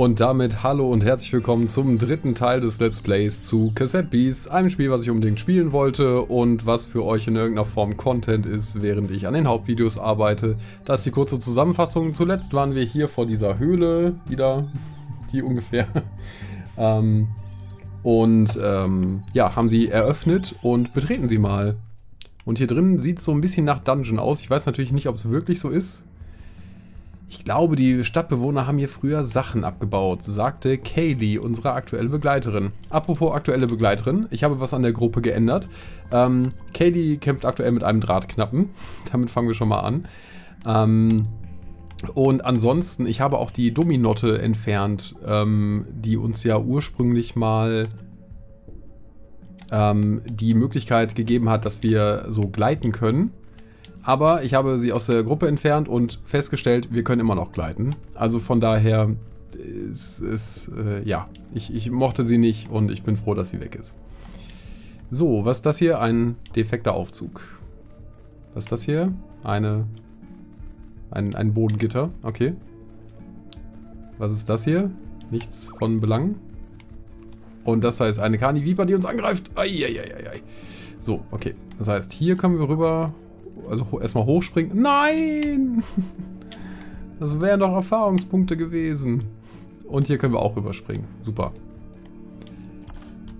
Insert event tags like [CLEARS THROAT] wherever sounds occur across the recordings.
Und damit hallo und herzlich willkommen zum dritten Teil des Let's Plays zu Cassette Beasts, einem Spiel, was ich unbedingt spielen wollte und was für euch in irgendeiner Form Content ist, während ich an den Hauptvideos arbeite. Das ist die kurze Zusammenfassung. Zuletzt waren wir hier vor dieser Höhle, wieder, [LAUGHS] die ungefähr. [LAUGHS] ähm, und ähm, ja, haben sie eröffnet und betreten sie mal. Und hier drin sieht es so ein bisschen nach Dungeon aus. Ich weiß natürlich nicht, ob es wirklich so ist. Ich glaube, die Stadtbewohner haben hier früher Sachen abgebaut, sagte Kaylee, unsere aktuelle Begleiterin. Apropos aktuelle Begleiterin, ich habe was an der Gruppe geändert. Ähm, Kaylee kämpft aktuell mit einem Drahtknappen. [LAUGHS] Damit fangen wir schon mal an. Ähm, und ansonsten, ich habe auch die Dominotte entfernt, ähm, die uns ja ursprünglich mal ähm, die Möglichkeit gegeben hat, dass wir so gleiten können. Aber ich habe sie aus der Gruppe entfernt und festgestellt, wir können immer noch gleiten. Also von daher ist es, äh, ja, ich, ich mochte sie nicht und ich bin froh, dass sie weg ist. So, was ist das hier? Ein defekter Aufzug. Was ist das hier? Eine, ein, ein Bodengitter, okay. Was ist das hier? Nichts von Belang. Und das heißt eine Carniviper, die uns angreift. Eieieiei. So, okay. Das heißt, hier können wir rüber also erstmal hochspringen. Nein! [LAUGHS] Das wären doch Erfahrungspunkte gewesen. Und hier können wir auch rüberspringen. Super.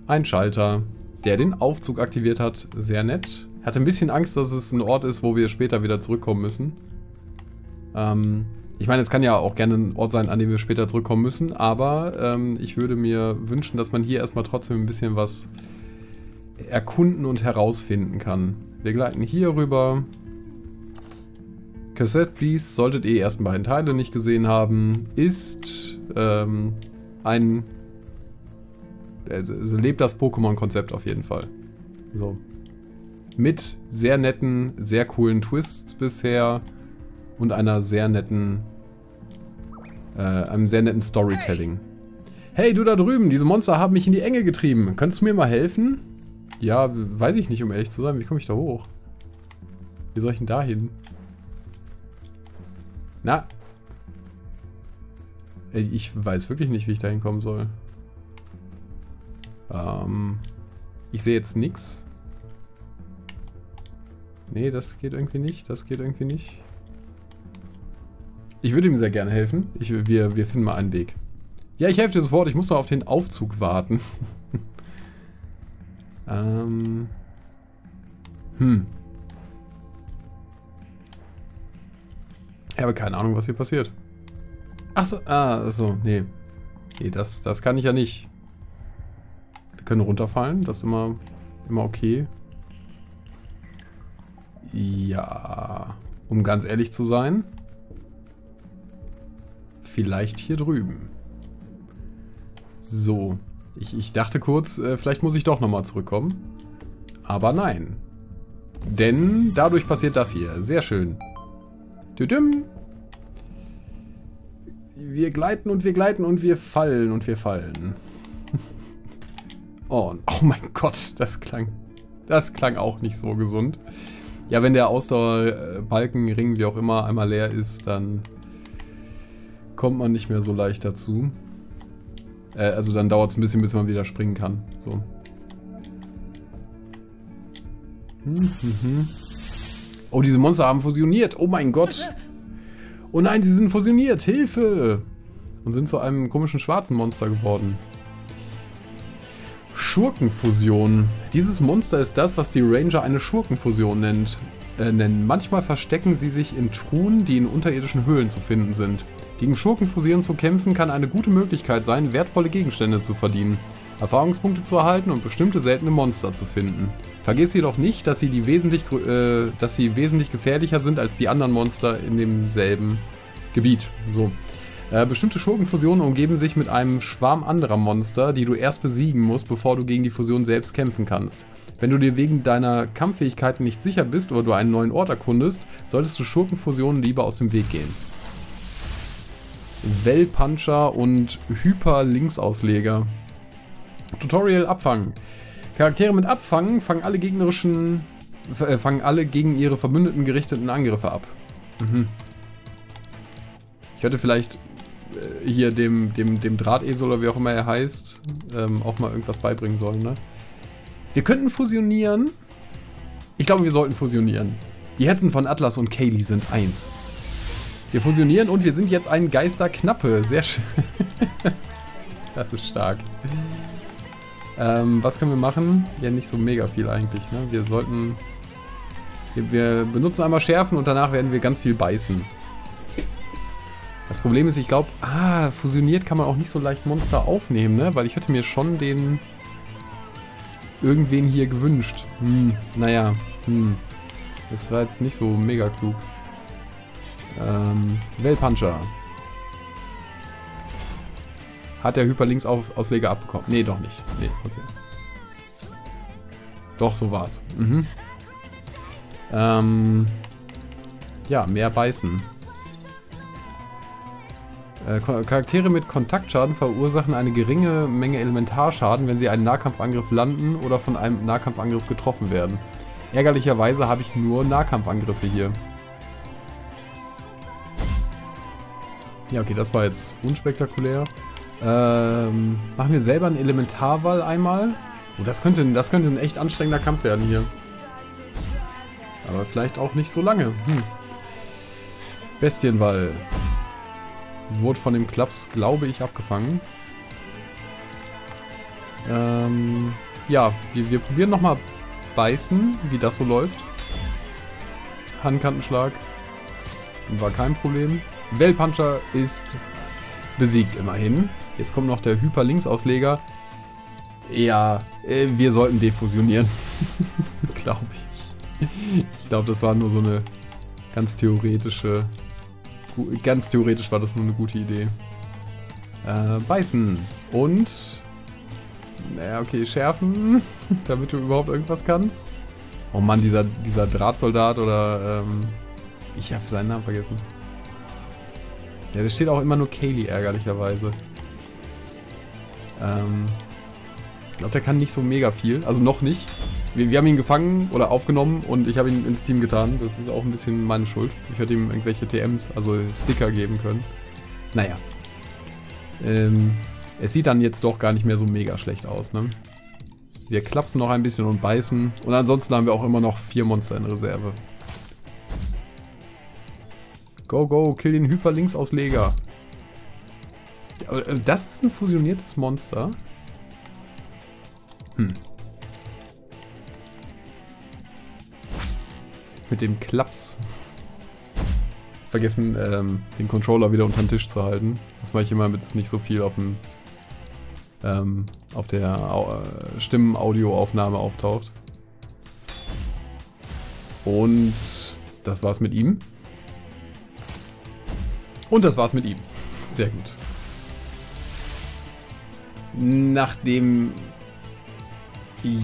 Ein Schalter, der den Aufzug aktiviert hat. Sehr nett. Hatte ein bisschen Angst, dass es ein Ort ist, wo wir später wieder zurückkommen müssen. Ähm, ich meine, es kann ja auch gerne ein Ort sein, an dem wir später zurückkommen müssen. Aber ähm, ich würde mir wünschen, dass man hier erstmal trotzdem ein bisschen was erkunden und herausfinden kann. Wir gleiten hier rüber. Cassette Beast, solltet ihr ersten beiden Teile nicht gesehen haben, ist ähm, ein... Also lebt das Pokémon-Konzept auf jeden Fall. So. Mit sehr netten, sehr coolen Twists bisher und einer sehr netten... Äh, einem sehr netten Storytelling. Hey, du da drüben, diese Monster haben mich in die Enge getrieben. Könntest du mir mal helfen? Ja, weiß ich nicht, um ehrlich zu sein. Wie komme ich da hoch? Wie soll ich denn da hin? Na? Ich weiß wirklich nicht, wie ich da hinkommen soll. Ähm, ich sehe jetzt nichts. Nee, das geht irgendwie nicht. Das geht irgendwie nicht. Ich würde ihm sehr gerne helfen. Ich, wir, wir finden mal einen Weg. Ja, ich helfe dir sofort. Ich muss noch auf den Aufzug warten. [LAUGHS] ähm. Hm. Ich habe keine Ahnung, was hier passiert. Achso, ah, so, nee. Nee, das, das kann ich ja nicht. Wir können runterfallen, das ist immer, immer okay. Ja, um ganz ehrlich zu sein, vielleicht hier drüben. So, ich, ich dachte kurz, äh, vielleicht muss ich doch nochmal zurückkommen. Aber nein. Denn dadurch passiert das hier. Sehr schön. Düdüm. Wir gleiten und wir gleiten und wir fallen und wir fallen. [LAUGHS] oh, oh mein Gott, das klang, das klang auch nicht so gesund. Ja, wenn der Ausdauerbalkenring, wie auch immer, einmal leer ist, dann kommt man nicht mehr so leicht dazu. Äh, also dann dauert es ein bisschen, bis man wieder springen kann. So. Hm, hm, hm. Oh, diese Monster haben fusioniert. Oh mein Gott. Oh nein, sie sind fusioniert. Hilfe. Und sind zu einem komischen schwarzen Monster geworden. Schurkenfusion. Dieses Monster ist das, was die Ranger eine Schurkenfusion nennt, äh, nennen. Manchmal verstecken sie sich in Truhen, die in unterirdischen Höhlen zu finden sind. Gegen Schurkenfusieren zu kämpfen kann eine gute Möglichkeit sein, wertvolle Gegenstände zu verdienen, Erfahrungspunkte zu erhalten und bestimmte seltene Monster zu finden. Vergiss jedoch nicht, dass sie, die wesentlich, äh, dass sie wesentlich gefährlicher sind als die anderen Monster in demselben Gebiet. So. Äh, bestimmte Schurkenfusionen umgeben sich mit einem Schwarm anderer Monster, die du erst besiegen musst, bevor du gegen die Fusion selbst kämpfen kannst. Wenn du dir wegen deiner Kampffähigkeiten nicht sicher bist oder du einen neuen Ort erkundest, solltest du Schurkenfusionen lieber aus dem Weg gehen. Wellpuncher und Hyper-Linksausleger. Tutorial abfangen. Charaktere mit Abfangen fangen alle gegnerischen, äh, fangen alle gegen ihre Verbündeten gerichteten Angriffe ab. Mhm. Ich hätte vielleicht äh, hier dem, dem, dem Drahtesel oder wie auch immer er heißt, ähm, auch mal irgendwas beibringen sollen, ne? Wir könnten fusionieren. Ich glaube, wir sollten fusionieren. Die Herzen von Atlas und Kaylee sind eins. Wir fusionieren und wir sind jetzt ein Geisterknappe. Sehr schön. [LAUGHS] das ist stark. Ähm, was können wir machen? Ja, nicht so mega viel eigentlich, ne? Wir sollten... Wir, wir benutzen einmal Schärfen und danach werden wir ganz viel beißen. Das Problem ist, ich glaube, ah, fusioniert kann man auch nicht so leicht Monster aufnehmen, ne? Weil ich hätte mir schon den irgendwen hier gewünscht. Hm, naja, hm. Das war jetzt nicht so mega klug. Ähm, Wellpuncher. Hat der Hyperlinks-Ausleger abbekommen? Nee, doch nicht. Nee, okay. Doch, so war's. Mhm. Ähm, ja, mehr beißen. Äh, Charaktere mit Kontaktschaden verursachen eine geringe Menge Elementarschaden, wenn sie einen Nahkampfangriff landen oder von einem Nahkampfangriff getroffen werden. Ärgerlicherweise habe ich nur Nahkampfangriffe hier. Ja, okay, das war jetzt unspektakulär. Ähm, machen wir selber einen Elementarwall einmal. Oh, das könnte, das könnte ein echt anstrengender Kampf werden hier. Aber vielleicht auch nicht so lange. Hm. Bestienwall. Wurde von dem Klaps, glaube ich, abgefangen. Ähm, ja, wir, wir probieren nochmal beißen, wie das so läuft. Handkantenschlag. War kein Problem. Wellpuncher ist besiegt immerhin. Jetzt kommt noch der Hyperlinksausleger. Ja, äh, wir sollten defusionieren. [LAUGHS] glaube ich. Ich glaube, das war nur so eine ganz theoretische... Ganz theoretisch war das nur eine gute Idee. Äh, beißen. Und... Naja, okay, schärfen, [LAUGHS] damit du überhaupt irgendwas kannst. Oh Mann, dieser, dieser Drahtsoldat oder... Ähm, ich habe seinen Namen vergessen. Ja, da steht auch immer nur Kaylee, ärgerlicherweise. Ähm, ich glaube, der kann nicht so mega viel. Also noch nicht. Wir, wir, haben ihn gefangen oder aufgenommen und ich habe ihn ins Team getan. Das ist auch ein bisschen meine Schuld. Ich hätte ihm irgendwelche TMs, also Sticker geben können. Naja. Ähm, es sieht dann jetzt doch gar nicht mehr so mega schlecht aus, ne? Wir klapsen noch ein bisschen und beißen. Und ansonsten haben wir auch immer noch vier Monster in Reserve. Go, go, kill den Hyperlinksausleger. Äh, das ist ein fusioniertes Monster. Hm. Mit dem Klaps. Vergessen, ähm, den Controller wieder unter den Tisch zu halten. Das mache ich immer, damit es nicht so viel auf dem ähm, auf der äh, Stimmen-Audioaufnahme auftaucht. Und das war's mit ihm. Und das war's mit ihm. Sehr gut. Nachdem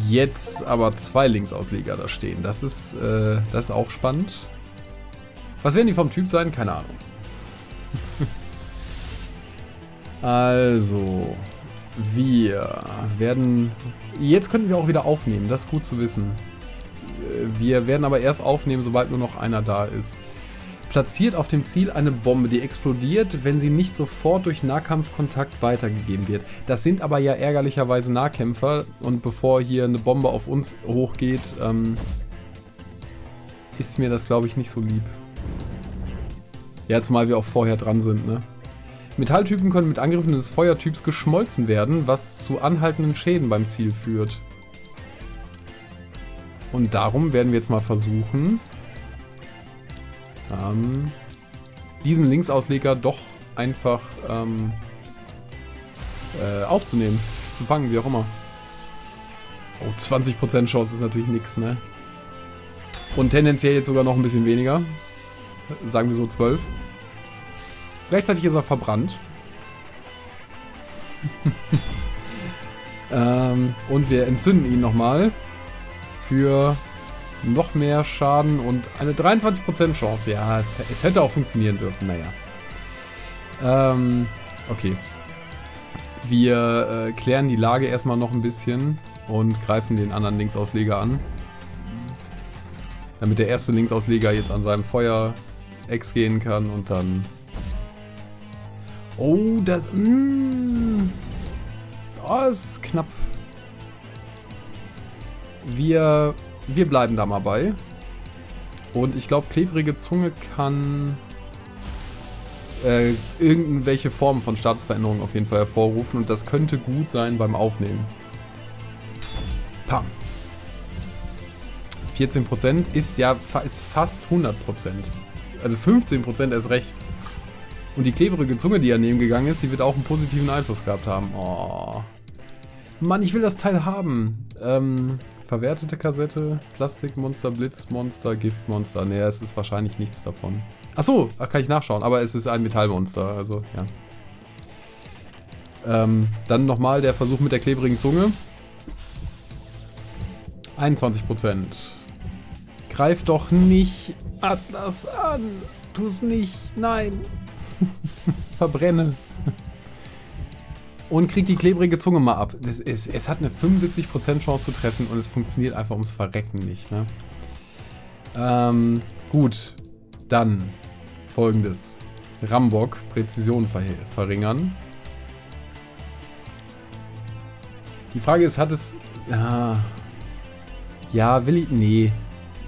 jetzt aber zwei Linksausleger da stehen. Das ist, äh, das ist auch spannend. Was werden die vom Typ sein? Keine Ahnung. [LAUGHS] also, wir werden... Jetzt könnten wir auch wieder aufnehmen, das ist gut zu wissen. Wir werden aber erst aufnehmen, sobald nur noch einer da ist platziert auf dem Ziel eine Bombe, die explodiert, wenn sie nicht sofort durch Nahkampfkontakt weitergegeben wird. Das sind aber ja ärgerlicherweise Nahkämpfer und bevor hier eine Bombe auf uns hochgeht, ähm, ist mir das glaube ich nicht so lieb. Ja, zumal wir auch vorher dran sind, ne? Metalltypen können mit Angriffen des Feuertyps geschmolzen werden, was zu anhaltenden Schäden beim Ziel führt. Und darum werden wir jetzt mal versuchen, ähm, diesen Linksausleger doch einfach ähm, äh, aufzunehmen, zu fangen, wie auch immer. Oh, 20% Chance ist natürlich nichts, ne? Und tendenziell jetzt sogar noch ein bisschen weniger. Sagen wir so 12. Gleichzeitig ist er verbrannt. [LAUGHS] ähm, und wir entzünden ihn nochmal. Für noch mehr Schaden und eine 23% Chance. Ja, es, es, hätte auch funktionieren dürfen, naja. Ähm, okay. Wir äh, klären die Lage erstmal noch ein bisschen und greifen den anderen Linksausleger an. Damit der erste Linksausleger jetzt an seinem Feuer-Ex gehen kann und dann... Oh, das... Mm, oh, es ist knapp. Wir, wir bleiben da mal bei. Und ich glaube, klebrige Zunge kann äh, irgendwelche Formen von Statusveränderungen auf jeden Fall hervorrufen. Und das könnte gut sein beim Aufnehmen. Pam. 14% ist ja ist fast 100%. Also 15% erst recht. Und die klebrige Zunge, die daneben gegangen ist, die wird auch einen positiven Einfluss gehabt haben. Oh. Mann, ich will das Teil haben. Ähm, verwertete Kassette, Plastikmonster, Blitzmonster, Giftmonster. Ne, es ist wahrscheinlich nichts davon. Achso, kann ich nachschauen. Aber es ist ein Metallmonster, also ja. Ähm, dann nochmal der Versuch mit der klebrigen Zunge. 21%. Greif doch nicht Atlas an. Tu es nicht. Nein. [LAUGHS] Verbrenne. Und krieg die klebrige Zunge mal ab. Ist, es hat eine 75% Chance zu treffen und es funktioniert einfach ums Verrecken nicht. Ne? Ähm, gut. Dann folgendes. Rambock, Präzision ver verringern. Die Frage ist, hat es... Ja, ja, will ich... Nee.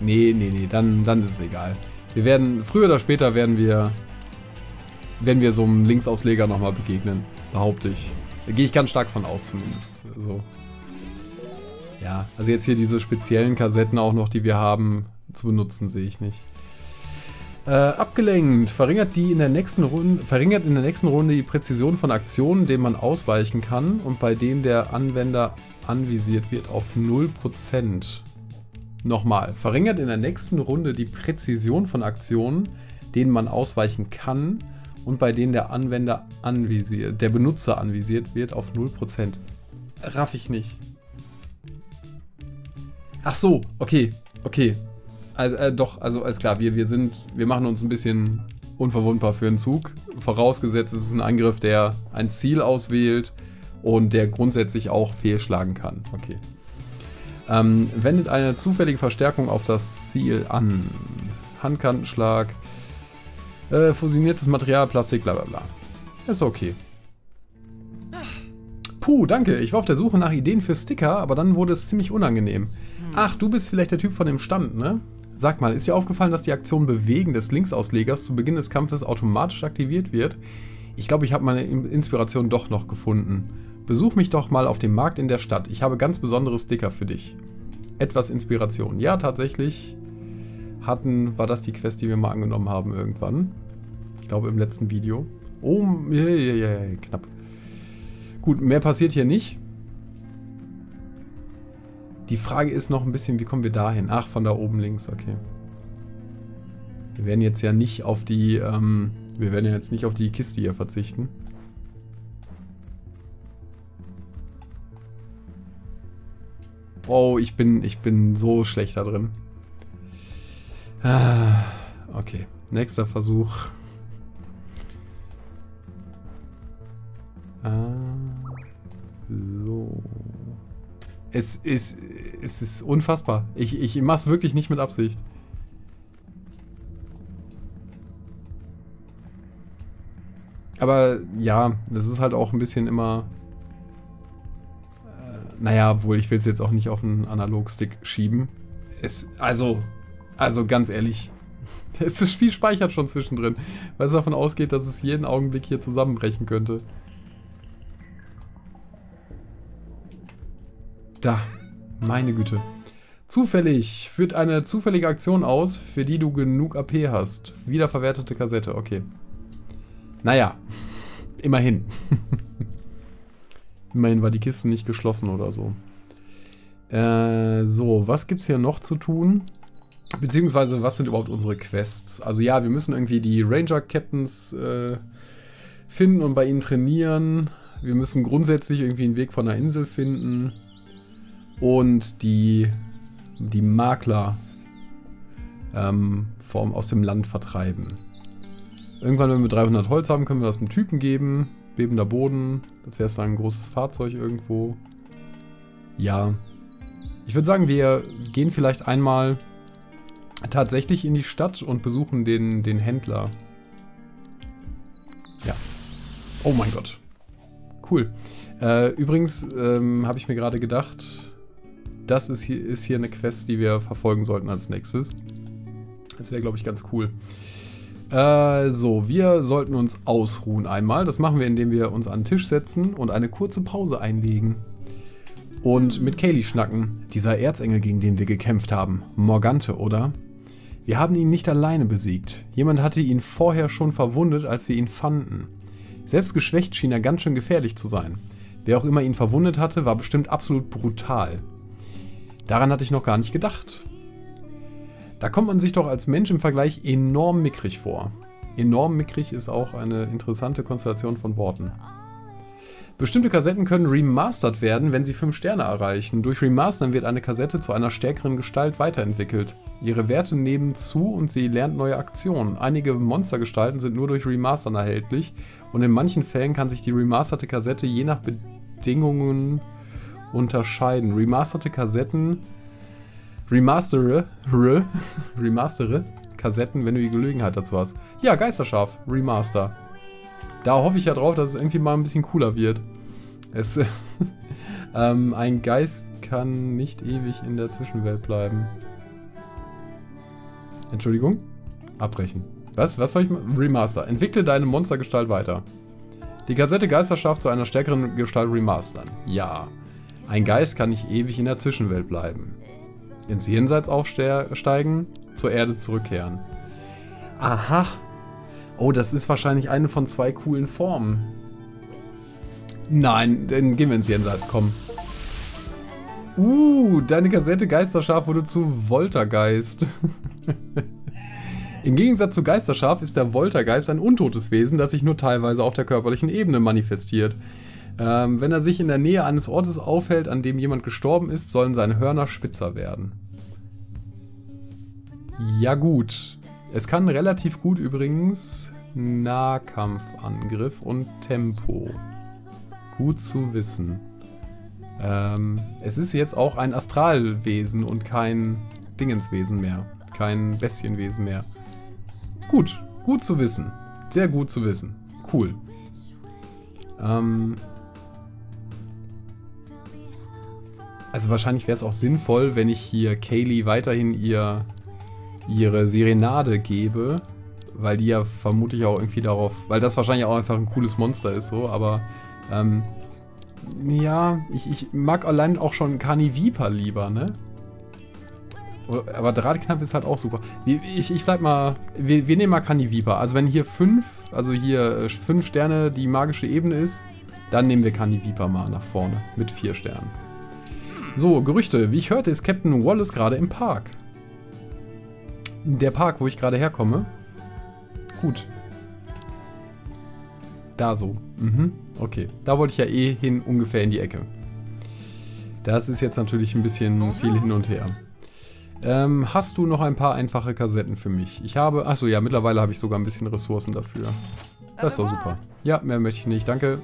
Nee, nee, nee. Dann, dann ist es egal. Wir werden... Früher oder später werden wir wenn wir so einem Linksausleger nochmal begegnen, behaupte ich. Da gehe ich ganz stark von aus zumindest. Also, ja, also jetzt hier diese speziellen Kassetten auch noch, die wir haben, zu benutzen, sehe ich nicht. Äh, abgelenkt. Verringert, die in der nächsten Runde, verringert in der nächsten Runde die Präzision von Aktionen, denen man ausweichen kann und bei denen der Anwender anvisiert wird auf 0%. Nochmal. Verringert in der nächsten Runde die Präzision von Aktionen, denen man ausweichen kann und bei denen der Anwender anvisiert, der Benutzer anvisiert wird auf 0%. Raff ich nicht. Ach so, okay, okay. Also, äh, doch, also alles klar, wir, wir sind, wir machen uns ein bisschen unverwundbar für einen Zug. Vorausgesetzt, es ist ein Angriff, der ein Ziel auswählt und der grundsätzlich auch fehlschlagen kann. Okay. Ähm, wendet eine zufällige Verstärkung auf das Ziel an. Handkantenschlag, äh, fusioniertes Material, Plastik, bla bla bla. Ist okay. Puh, danke. Ich war auf der Suche nach Ideen für Sticker, aber dann wurde es ziemlich unangenehm. Ach, du bist vielleicht der Typ von dem Stand, ne? Sag mal, ist dir aufgefallen, dass die Aktion Bewegen des Linksauslegers zu Beginn des Kampfes automatisch aktiviert wird? Ich glaube, ich habe meine Inspiration doch noch gefunden. Besuch mich doch mal auf dem Markt in der Stadt. Ich habe ganz besondere Sticker für dich. Etwas Inspiration. Ja, tatsächlich hatten, war das die Quest, die wir mal angenommen haben irgendwann. Ich glaube im letzten Video. Oh, ja, ja, ja, knapp. Gut, mehr passiert hier nicht. Die Frage ist noch ein bisschen, wie kommen wir dahin? Ach, von da oben links, okay. Wir werden jetzt ja nicht auf die, ähm, wir werden ja jetzt nicht auf die Kiste hier verzichten. Oh, ich bin, ich bin so schlecht da drin. Ah, okay, nächster Versuch. Ah, so. Es ist, es ist unfassbar. Ich, ich mache es wirklich nicht mit Absicht. Aber ja, das ist halt auch ein bisschen immer... Äh, naja, obwohl ich will es jetzt auch nicht auf einen Analogstick schieben. Es, also, also ganz ehrlich, [LAUGHS] das Spiel speichert schon zwischendrin, weil es davon ausgeht, dass es jeden Augenblick hier zusammenbrechen könnte. Da, meine Güte. Zufällig führt eine zufällige Aktion aus, für die du genug AP hast. Wiederverwertete Kassette, okay. Naja, [LAUGHS] immerhin. [LAUGHS] immerhin war die Kiste nicht geschlossen oder so. Äh, so, was gibt's hier noch zu tun? Beziehungsweise, was sind überhaupt unsere Quests? Also ja, wir müssen irgendwie die Ranger-Captains äh, finden und bei ihnen trainieren. Wir müssen grundsätzlich irgendwie einen Weg von der Insel finden. Und die, die Makler ähm, vom, aus dem Land vertreiben. Irgendwann, wenn wir 300 Holz haben, können wir das einem Typen geben. Bebender Boden. Das wäre dann ein großes Fahrzeug irgendwo. Ja. Ich würde sagen, wir gehen vielleicht einmal tatsächlich in die Stadt und besuchen den, den Händler. Ja. Oh mein Gott. Cool. Äh, übrigens ähm, habe ich mir gerade gedacht, das ist hier, ist hier eine Quest, die wir verfolgen sollten als nächstes. Das wäre, glaube ich, ganz cool. Äh, so, wir sollten uns ausruhen einmal. Das machen wir, indem wir uns an den Tisch setzen und eine kurze Pause einlegen. Und mit Kaylee schnacken. Dieser Erzengel, gegen den wir gekämpft haben. Morgante, oder? Wir haben ihn nicht alleine besiegt. Jemand hatte ihn vorher schon verwundet, als wir ihn fanden. Selbst geschwächt schien er ganz schön gefährlich zu sein. Wer auch immer ihn verwundet hatte, war bestimmt absolut brutal. Daran hatte ich noch gar nicht gedacht. Da kommt man sich doch als Mensch im Vergleich enorm mickrig vor. Enorm mickrig ist auch eine interessante Konstellation von Worten. Bestimmte Kassetten können remastered werden, wenn sie 5 Sterne erreichen. Durch Remastern wird eine Kassette zu einer stärkeren Gestalt weiterentwickelt. Ihre Werte nehmen zu und sie lernt neue Aktionen. Einige Monstergestalten sind nur durch Remastern erhältlich und in manchen Fällen kann sich die remasterte Kassette je nach Bedingungen unterscheiden. Remasterte Kassetten Remastere, [LAUGHS] remastere Kassetten, wenn du die Gelegenheit dazu hast. Ja, Geisterschaf, Remaster. Da hoffe ich ja drauf, dass es irgendwie mal ein bisschen cooler wird. Es, [LAUGHS] ähm, ein Geist kann nicht ewig in der Zwischenwelt bleiben. Entschuldigung? Abbrechen. Was? Was soll ich machen? Remaster. Entwickle deine Monstergestalt weiter. Die Kassette Geisterschaft zu einer stärkeren Gestalt remastern. Ja. Ein Geist kann nicht ewig in der Zwischenwelt bleiben ins Jenseits aufsteigen, zur Erde zurückkehren. Aha. Oh, das ist wahrscheinlich eine von zwei coolen Formen. Nein, dann gehen wir ins Jenseits, komm. Uh, deine Kassette Geisterschaf wurde zu Voltergeist. [LAUGHS] Im Gegensatz zu Geisterschaf ist der Voltergeist ein untotes Wesen, das sich nur teilweise auf der körperlichen Ebene manifestiert. Ähm, wenn er sich in der Nähe eines Ortes aufhält, an dem jemand gestorben ist, sollen seine Hörner spitzer werden. Ja gut. Es kann relativ gut übrigens Nahkampfangriff und Tempo. Gut zu wissen. Ähm, es ist jetzt auch ein Astralwesen und kein Dingenswesen mehr. Kein Bestienwesen mehr. Gut, gut zu wissen. Sehr gut zu wissen. Cool. Ähm, Also wahrscheinlich wäre es auch sinnvoll, wenn ich hier Kaylee weiterhin ihr, ihre Serenade gebe. Weil die ja vermutlich auch irgendwie darauf... Weil das wahrscheinlich auch einfach ein cooles Monster ist, so. Aber, ähm... Ja, ich, ich mag allein auch schon Carniviper lieber, ne? Aber Drahtknapp ist halt auch super. Ich, ich bleib mal... Wir, wir nehmen mal Carniviper. Also wenn hier fünf, also hier äh, fünf Sterne die magische Ebene ist, dann nehmen wir Carniviper mal nach vorne mit vier Sternen. So, Gerüchte. Wie ich hörte, ist Captain Wallace gerade im Park. Der Park, wo ich gerade herkomme. Gut. Da so. Mhm. Okay. Da wollte ich ja eh hin, ungefähr in die Ecke. Das ist jetzt natürlich ein bisschen viel hin und her. Ähm, hast du noch ein paar einfache Kassetten für mich? Ich habe... Achso, ja, mittlerweile habe ich sogar ein bisschen Ressourcen dafür. Das ist doch super. Ja, mehr möchte ich nicht. Danke.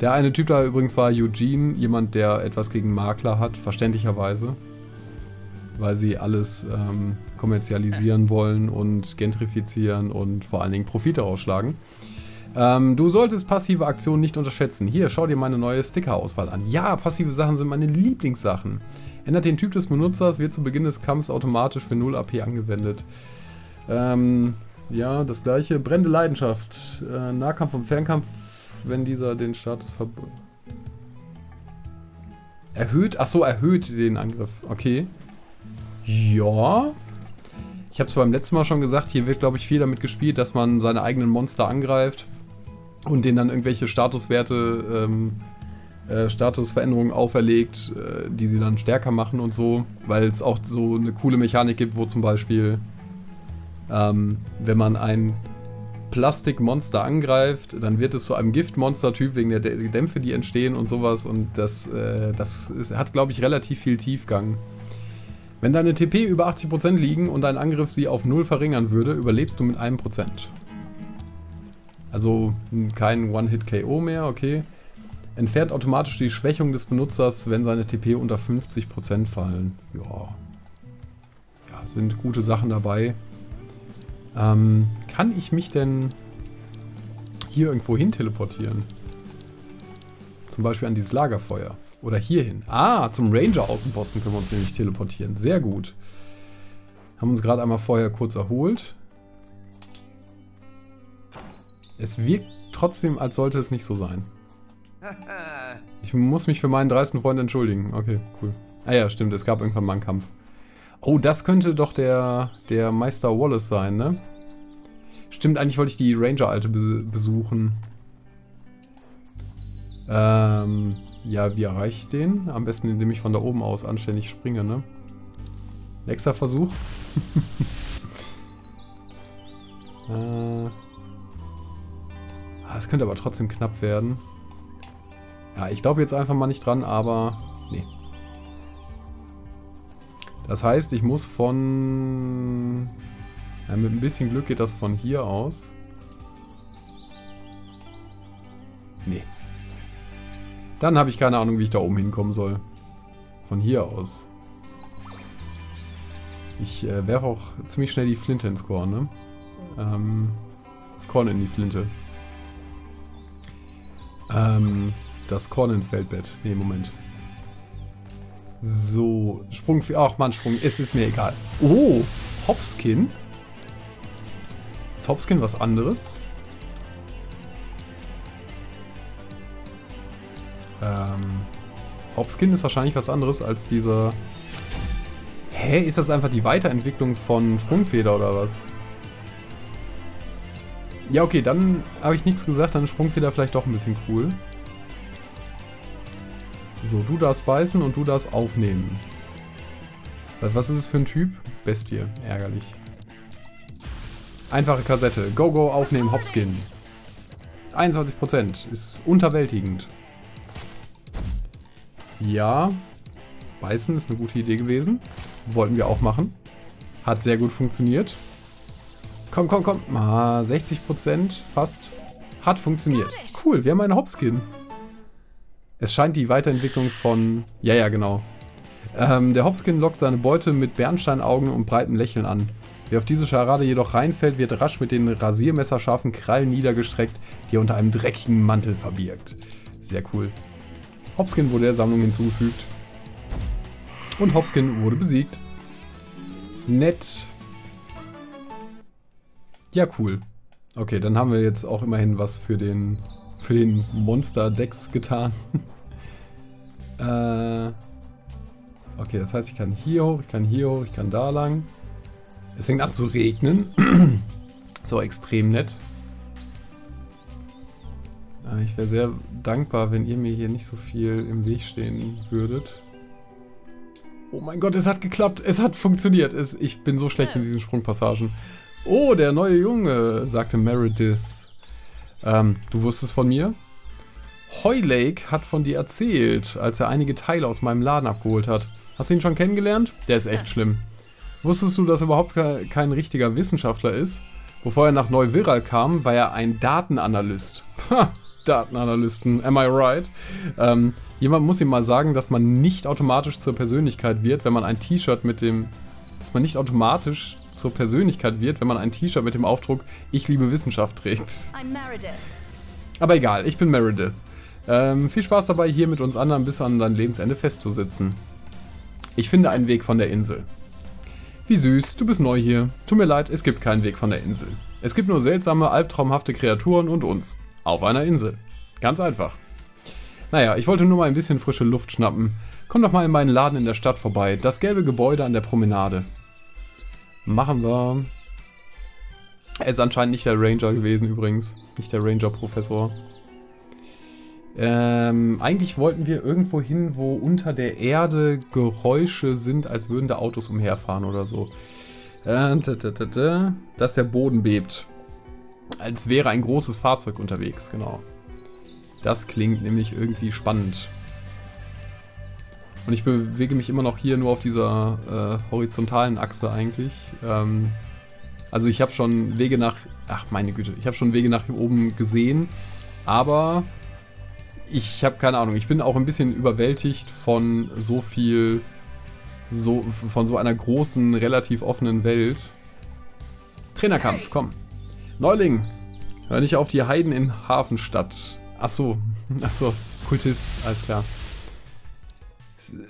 Der eine Typ da übrigens war Eugene, jemand, der etwas gegen Makler hat, verständlicherweise. Weil sie alles ähm, kommerzialisieren wollen und gentrifizieren und vor allen Dingen Profite rausschlagen. Ähm, du solltest passive Aktionen nicht unterschätzen. Hier, schau dir meine neue Sticker-Auswahl an. Ja, passive Sachen sind meine Lieblingssachen. Ändert den Typ des Benutzers, wird zu Beginn des Kampfs automatisch für 0 AP angewendet. Ähm, ja, das gleiche. Brennende Leidenschaft. Äh, Nahkampf und Fernkampf wenn dieser den Status ver... Erhöht? Achso, erhöht den Angriff. Okay. Ja. Ich habe es beim letzten Mal schon gesagt, hier wird, glaube ich, viel damit gespielt, dass man seine eigenen Monster angreift und denen dann irgendwelche Statuswerte, ähm, äh, Statusveränderungen auferlegt, äh, die sie dann stärker machen und so. Weil es auch so eine coole Mechanik gibt, wo zum Beispiel, ähm, wenn man ein Plastikmonster angreift, dann wird es zu einem Giftmonster-Typ wegen der Dämpfe, die entstehen und sowas. Und das, äh, das ist, hat, glaube ich, relativ viel Tiefgang. Wenn deine TP über 80% liegen und dein Angriff sie auf 0 verringern würde, überlebst du mit einem Prozent. Also kein One-Hit-KO mehr, okay. Entfernt automatisch die Schwächung des Benutzers, wenn seine TP unter 50% fallen. Ja. Ja, sind gute Sachen dabei. Ähm, kann ich mich denn... hier irgendwo hin teleportieren. Zum Beispiel an dieses Lagerfeuer. Oder hierhin. Ah, zum Ranger-Außenposten können wir uns nämlich teleportieren. Sehr gut. Haben uns gerade einmal vorher kurz erholt. Es wirkt trotzdem, als sollte es nicht so sein. [LAUGHS] Ich muss mich für meinen dreisten Freund entschuldigen. Okay, cool. Ah ja, stimmt, es gab irgendwann mal einen Kampf. Oh, das könnte doch der, der Meister Wallace sein, ne? Stimmt, eigentlich wollte ich die Ranger-Alte be besuchen. Ähm, ja, wie erreiche ich den? Am besten, indem ich von da oben aus anständig springe, ne? Nächster Versuch. [LAUGHS] äh, ah, es könnte aber trotzdem knapp werden. Ja, ich glaube jetzt einfach mal nicht dran, aber nee. Das heißt, ich muss von... Ja, mit ein bisschen Glück geht das von hier aus. Dann habe ich keine Ahnung, wie ich da oben hinkommen soll. Von hier aus. Ich äh, werfe auch ziemlich schnell die Flinte ins Korn, ne? Ähm, das Korn in die Flinte. Ähm, das Korn ins Feldbett. Ne, Moment. So, Sprung für... Ach man, Sprung. Es ist mir egal. Oh, Hopskin. Ist Hopskin was anderes? Ähm, Hopskin ist wahrscheinlich was anderes als dieser... Hä? Ist das einfach die Weiterentwicklung von Sprungfeder oder was? Ja, okay, dann habe ich nichts gesagt. Dann ist Sprungfeder vielleicht doch ein bisschen cool. So, du darfst beißen und du darfst aufnehmen. Was ist es für ein Typ? Bestie. Ärgerlich. Einfache Kassette. Go, go, aufnehmen, Hopskin. 21% ist unterwältigend. Ja. Beißen ist eine gute Idee gewesen. Wollten wir auch machen. Hat sehr gut funktioniert. Komm, komm, komm. Ah, 60% fast. Hat funktioniert. Cool, wir haben einen Hopskin. Es scheint die Weiterentwicklung von... Ja, ja, genau. Ähm, der Hopskin lockt seine Beute mit Bernsteinaugen und breitem Lächeln an. Wer auf diese Scharade jedoch reinfällt, wird rasch mit den rasiermesserscharfen Krallen niedergestreckt, die er unter einem dreckigen Mantel verbirgt. Sehr cool. Hopskin wurde der Sammlung hinzugefügt. Und Hopskin wurde besiegt. Nett. Ja, cool. Okay, dann haben wir jetzt auch immerhin was für den für den Monster-Dex getan. [LAUGHS] äh, okay, das heißt, ich kann hier hoch, ich kann hier hoch, ich kann da lang. Es fängt an zu regnen. [CLEARS THROAT] so extrem nett. Äh, ich wäre sehr dankbar, wenn ihr mir hier nicht so viel im Weg stehen würdet. Oh mein Gott, es hat geklappt. Es hat funktioniert. Es, ich bin so schlecht in diesen Sprungpassagen. Oh, der neue Junge, sagte Meredith. Ähm, du wusstest von mir? Hoylake hat von dir erzählt, als er einige Teile aus meinem Laden abgeholt hat. Hast du ihn schon kennengelernt? Der ist echt schlimm. Wusstest du, dass er überhaupt kein richtiger Wissenschaftler ist? Bevor er nach Neuviral kam, war er ein Datenanalyst. Ha, Datenanalysten, am I right? Ähm, jemand muss ihm mal sagen, dass man nicht automatisch zur Persönlichkeit wird, wenn man ein T-Shirt mit dem... Dass man nicht automatisch zur Persönlichkeit wird, wenn man ein T-Shirt mit dem Aufdruck Ich liebe Wissenschaft trägt. Aber egal, ich bin Meredith. Ähm, viel Spaß dabei, hier mit uns anderen bis an dein Lebensende festzusitzen. Ich finde einen Weg von der Insel. Wie süß, du bist neu hier. Tut mir leid, es gibt keinen Weg von der Insel. Es gibt nur seltsame, albtraumhafte Kreaturen und uns. Auf einer Insel. Ganz einfach. Naja, ich wollte nur mal ein bisschen frische Luft schnappen. Komm doch mal in meinen Laden in der Stadt vorbei. Das gelbe Gebäude an der Promenade. Machen wir. Er ist anscheinend nicht der Ranger gewesen übrigens. Nicht der Ranger-Professor. Ähm, eigentlich wollten wir irgendwo hin, wo unter der Erde Geräusche sind, als würden da Autos umherfahren oder so. Äh, dass der Boden bebt. Als wäre ein großes Fahrzeug unterwegs, genau. Das klingt nämlich irgendwie spannend. Und ich bewege mich immer noch hier nur auf dieser äh, horizontalen Achse eigentlich. Ähm, also ich habe schon Wege nach... Ach meine Güte, ich habe schon Wege nach hier oben gesehen. Aber ich habe keine Ahnung. Ich bin auch ein bisschen überwältigt von so viel... So, von so einer großen, relativ offenen Welt. Trainerkampf, komm. Neuling, Hör nicht auf die Heiden in Hafenstadt. Achso, [LAUGHS] achso, Kultist, alles klar.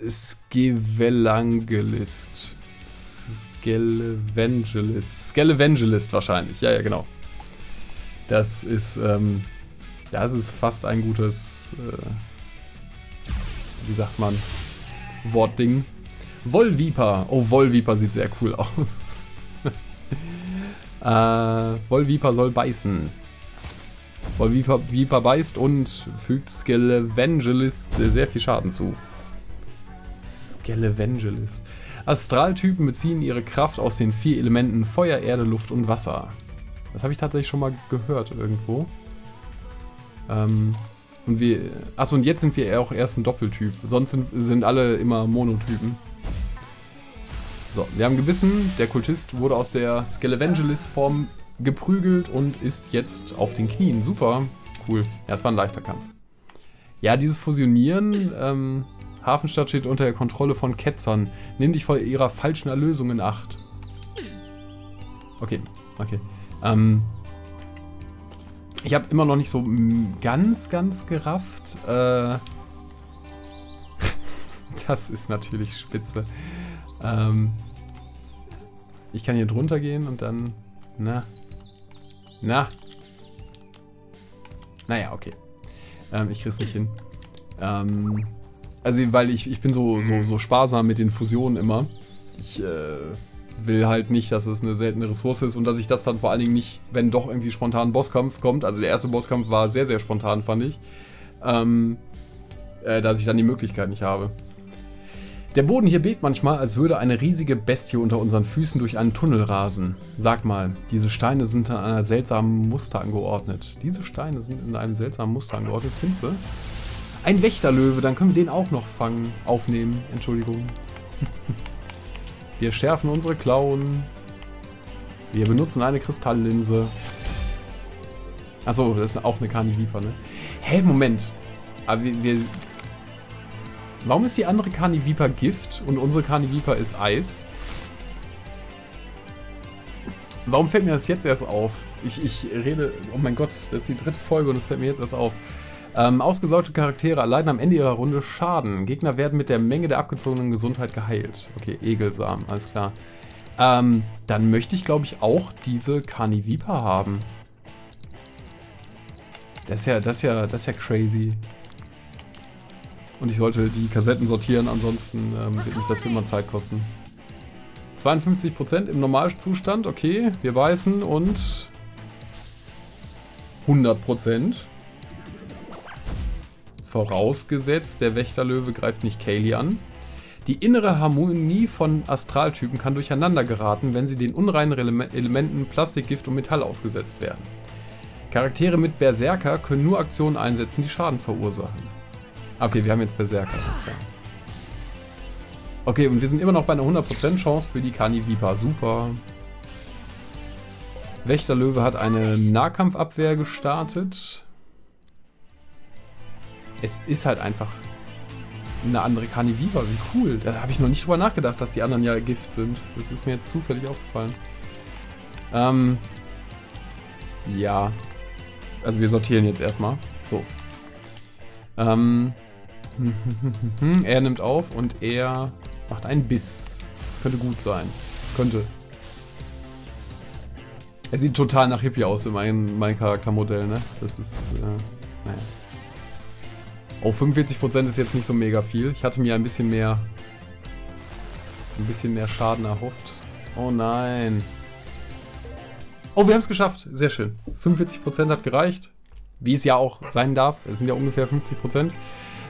Skevelangelist. Skelevangelist. Skelevangelist wahrscheinlich, ja, ja, genau. Das ist, ähm, das ist fast ein gutes, äh, wie sagt man, Wortding. Wollviper. Oh, Wollviper sieht sehr cool aus. [LAUGHS] äh, Wollviper soll beißen. Wollviper Viper beißt und fügt Skelevangelist sehr viel Schaden zu. Skelevangelist. Astraltypen beziehen ihre Kraft aus den vier Elementen Feuer, Erde, Luft und Wasser. Das habe ich tatsächlich schon mal gehört irgendwo. Ähm, und wir. Achso, und jetzt sind wir auch erst ein Doppeltyp. Sonst sind, sind alle immer Monotypen. So, wir haben gebissen. Der Kultist wurde aus der Skelevangelist-Form geprügelt und ist jetzt auf den Knien. Super. Cool. Ja, es war ein leichter Kampf. Ja, dieses Fusionieren. Ähm, Hafenstadt steht unter der Kontrolle von Ketzern. Nimm dich vor ihrer falschen Erlösung in Acht. Okay, okay. Ähm, ich habe immer noch nicht so ganz, ganz gerafft. Äh, [LAUGHS] das ist natürlich spitze. Ähm, ich kann hier drunter gehen und dann... Na. Na. Naja, okay. Ähm, ich krieg's nicht hin. Ähm, also, weil ich, ich bin so, so, so sparsam mit den Fusionen immer. Ich äh, will halt nicht, dass es eine seltene Ressource ist und dass ich das dann vor allen Dingen nicht, wenn doch irgendwie spontan Bosskampf kommt, also der erste Bosskampf war sehr, sehr spontan, fand ich, ähm, äh, dass ich dann die Möglichkeit nicht habe. Der Boden hier bebt manchmal, als würde eine riesige Bestie unter unseren Füßen durch einen Tunnel rasen. Sag mal, diese Steine sind in einer seltsamen Muster angeordnet. Diese Steine sind in einem seltsamen Muster angeordnet, findest? Ein Wächterlöwe, dann können wir den auch noch fangen, aufnehmen. Entschuldigung. Wir schärfen unsere Klauen. Wir benutzen eine Kristalllinse. Achso, das ist auch eine Carniviper, ne? Hä, Moment. Aber wir, wir... Warum ist die andere Carniviper Gift und unsere Carniviper ist Eis? Warum fällt mir das jetzt erst auf? Ich, ich rede... Oh mein Gott, das ist die dritte Folge und es fällt mir jetzt erst auf. Ähm, ausgesaugte Charaktere erleiden am Ende ihrer Runde Schaden. Gegner werden mit der Menge der abgezogenen Gesundheit geheilt. Okay, Egelsamen, alles klar. Ähm, dann möchte ich, glaube ich, auch diese Carniviper haben. Das ist ja, das ist ja, das ist ja crazy. Und ich sollte die Kassetten sortieren, ansonsten ähm, wird mich das immer Zeit kosten. 52% im Normalzustand, okay. Wir beißen und 100%. Vorausgesetzt, der Wächterlöwe greift nicht Kaylee an. Die innere Harmonie von Astraltypen kann durcheinander geraten, wenn sie den unreinen Elementen Plastik, Gift und Metall ausgesetzt werden. Charaktere mit Berserker können nur Aktionen einsetzen, die Schaden verursachen. Okay, wir haben jetzt Berserker. Okay, und wir sind immer noch bei einer 100% Chance für die Carnivipa. Super. Wächterlöwe hat eine Nahkampfabwehr gestartet es ist halt einfach eine andere Carniviva. Wie cool. Da habe ich noch nicht drüber nachgedacht, dass die anderen ja Gift sind. Das ist mir jetzt zufällig aufgefallen. Ähm, ja. Also wir sortieren jetzt erstmal. So. Ähm, er nimmt auf und er macht einen Biss. Das könnte gut sein. Könnte. Er sieht total nach Hippie aus in meinem mein Charaktermodell, ne? Das ist, äh, naja. Oh, 45% ist jetzt nicht so mega viel. Ich hatte mir ein bisschen mehr... Ein bisschen mehr Schaden erhofft. Oh nein. Oh, wir haben es geschafft. Sehr schön. 45% hat gereicht. Wie es ja auch sein darf. Es sind ja ungefähr 50%.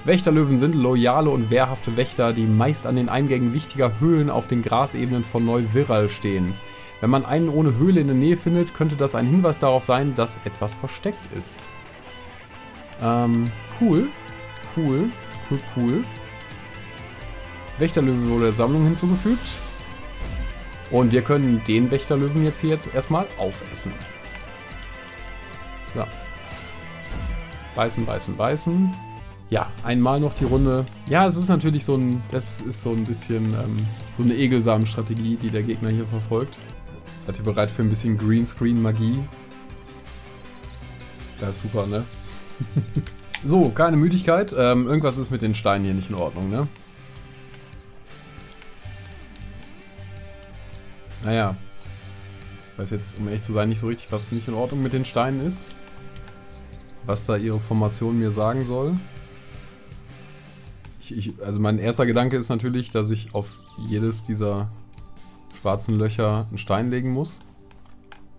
Wächterlöwen sind loyale und wehrhafte Wächter, die meist an den Eingängen wichtiger Höhlen auf den Grasebenen von Neu-Wirral stehen. Wenn man einen ohne Höhle in der Nähe findet, könnte das ein Hinweis darauf sein, dass etwas versteckt ist. Ähm, cool. Cool. Cool, cool. Wächterlöwe wurde der Sammlung hinzugefügt. Und wir können den Wächterlöwen jetzt hier jetzt erstmal aufessen. So. Beißen, beißen, beißen. Ja, einmal noch die Runde. Ja, es ist natürlich so ein, das ist so ein bisschen ähm, so eine Egelsamen-Strategie, die der Gegner hier verfolgt. Seid ihr bereit für ein bisschen Greenscreen-Magie? Das ist super, ne? [LAUGHS] so, keine Müdigkeit. Ähm, irgendwas ist mit den Steinen hier nicht in Ordnung, ne? Naja. Ich weiß jetzt, um ehrlich zu sein, nicht so richtig, was nicht in Ordnung mit den Steinen ist. Was da ihre Formation mir sagen soll. Ich, also mein erster Gedanke ist natürlich, dass ich auf jedes dieser schwarzen Löcher einen Stein legen muss.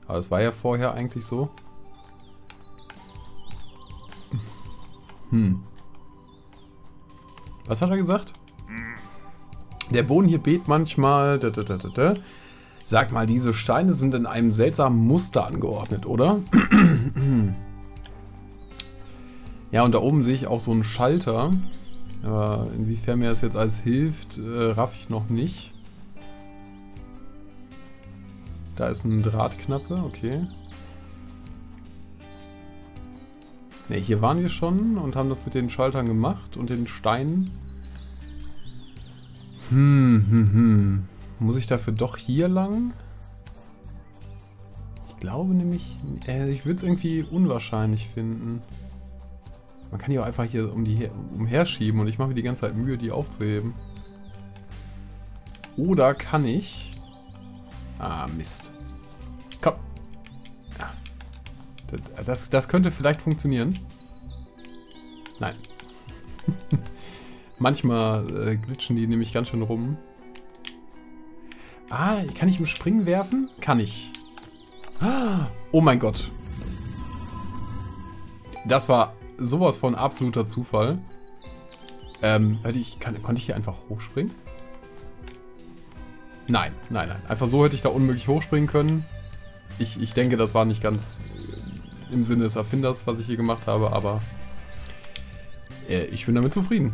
Aber es war ja vorher eigentlich so. Hm. Was hat er gesagt? Der Boden hier bebt manchmal. Da, da, da, Sag mal, diese Steine sind in einem seltsamen Muster angeordnet, oder? [CLEARS THROAT] ja, und da oben sehe ich auch so einen Schalter. Aber inwiefern mir das jetzt alles hilft, äh, raff ich noch nicht. Da ist ein Drahtknappe, okay. Ne, hier waren wir schon und haben das mit den Schaltern gemacht und den Steinen. Hm, hm, hm. Muss ich dafür doch hier lang? Ich glaube nämlich... Äh, ich würde es irgendwie unwahrscheinlich finden. Man kann die auch einfach hier um die umherschieben und ich mache mir die ganze Zeit Mühe, die aufzuheben. Oder kann ich... Ah, Mist. Komm. Ja. Das, das könnte vielleicht funktionieren. Nein. [LAUGHS] Manchmal äh, glitschen die nämlich ganz schön rum. Ah, kann ich im Springen werfen? Kann ich. Oh mein Gott. Das war sowas von absoluter Zufall. Ähm, ich, kann, konnte ich hier einfach hochspringen? Nein, nein, nein. Einfach so hätte ich da unmöglich hochspringen können. Ich, ich denke, das war nicht ganz äh, im Sinne des Erfinders, was ich hier gemacht habe, aber äh, ich bin damit zufrieden.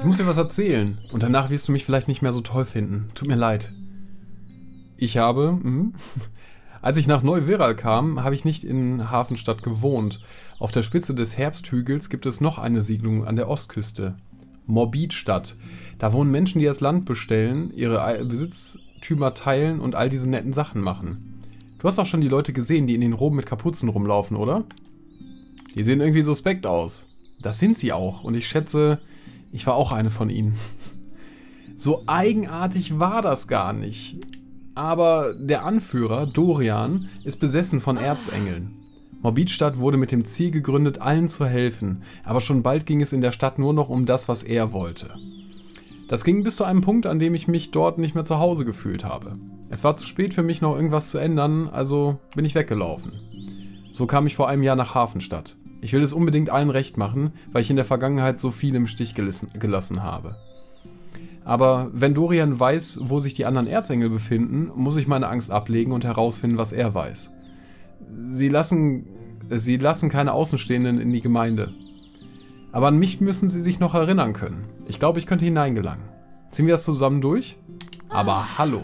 Ich muss dir was erzählen. Und danach wirst du mich vielleicht nicht mehr so toll finden. Tut mir leid. Ich habe, mh, als ich nach Neuwiral kam, habe ich nicht in Hafenstadt gewohnt. Auf der Spitze des Herbsthügels gibt es noch eine Siedlung an der Ostküste. Morbidstadt. Da wohnen Menschen, die das Land bestellen, ihre Besitztümer teilen und all diese netten Sachen machen. Du hast auch schon die Leute gesehen, die in den Roben mit Kapuzen rumlaufen, oder? Die sehen irgendwie suspekt aus. Das sind sie auch. Und ich schätze, ich war auch eine von ihnen. [LAUGHS] So eigenartig war das gar nicht. Aber der Anführer, Dorian, ist besessen von Erzengeln. Morbidstadt wurde mit dem Ziel gegründet, allen zu helfen, aber schon bald ging es in der Stadt nur noch um das, was er wollte. Das ging bis zu einem Punkt, an dem ich mich dort nicht mehr zu Hause gefühlt habe. Es war zu spät für mich, noch irgendwas zu ändern, also bin ich weggelaufen. So kam ich vor einem Jahr nach Hafenstadt. Ich will es unbedingt allen recht machen, weil ich in der Vergangenheit so viel im Stich gelassen habe. Aber wenn Dorian weiß, wo sich die anderen Erzengel befinden, muss ich meine Angst ablegen und herausfinden, was er weiß. Sie lassen, sie lassen keine Außenstehenden in die Gemeinde. Aber an mich müssen sie sich noch erinnern können. Ich glaube, ich könnte hineingelangen. Ziehen wir das zusammen durch? Aber hallo.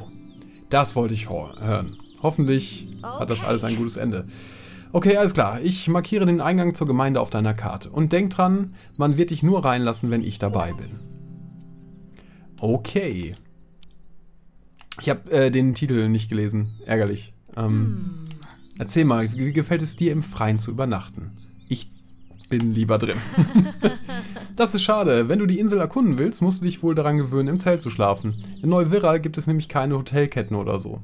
Das wollte ich hören. Hoffentlich hat das alles ein gutes Ende. Okay, alles klar. Ich markiere den Eingang zur Gemeinde auf deiner Karte. Und denk dran, man wird dich nur reinlassen, wenn ich dabei bin. Okay. Ich habe äh, den Titel nicht gelesen. Ärgerlich. Ähm, hm. Erzähl mal, wie gefällt es dir im Freien zu übernachten? Ich bin lieber drin. [LAUGHS] das ist schade. Wenn du die Insel erkunden willst, musst du dich wohl daran gewöhnen, im Zelt zu schlafen. In Neuwirra gibt es nämlich keine Hotelketten oder so.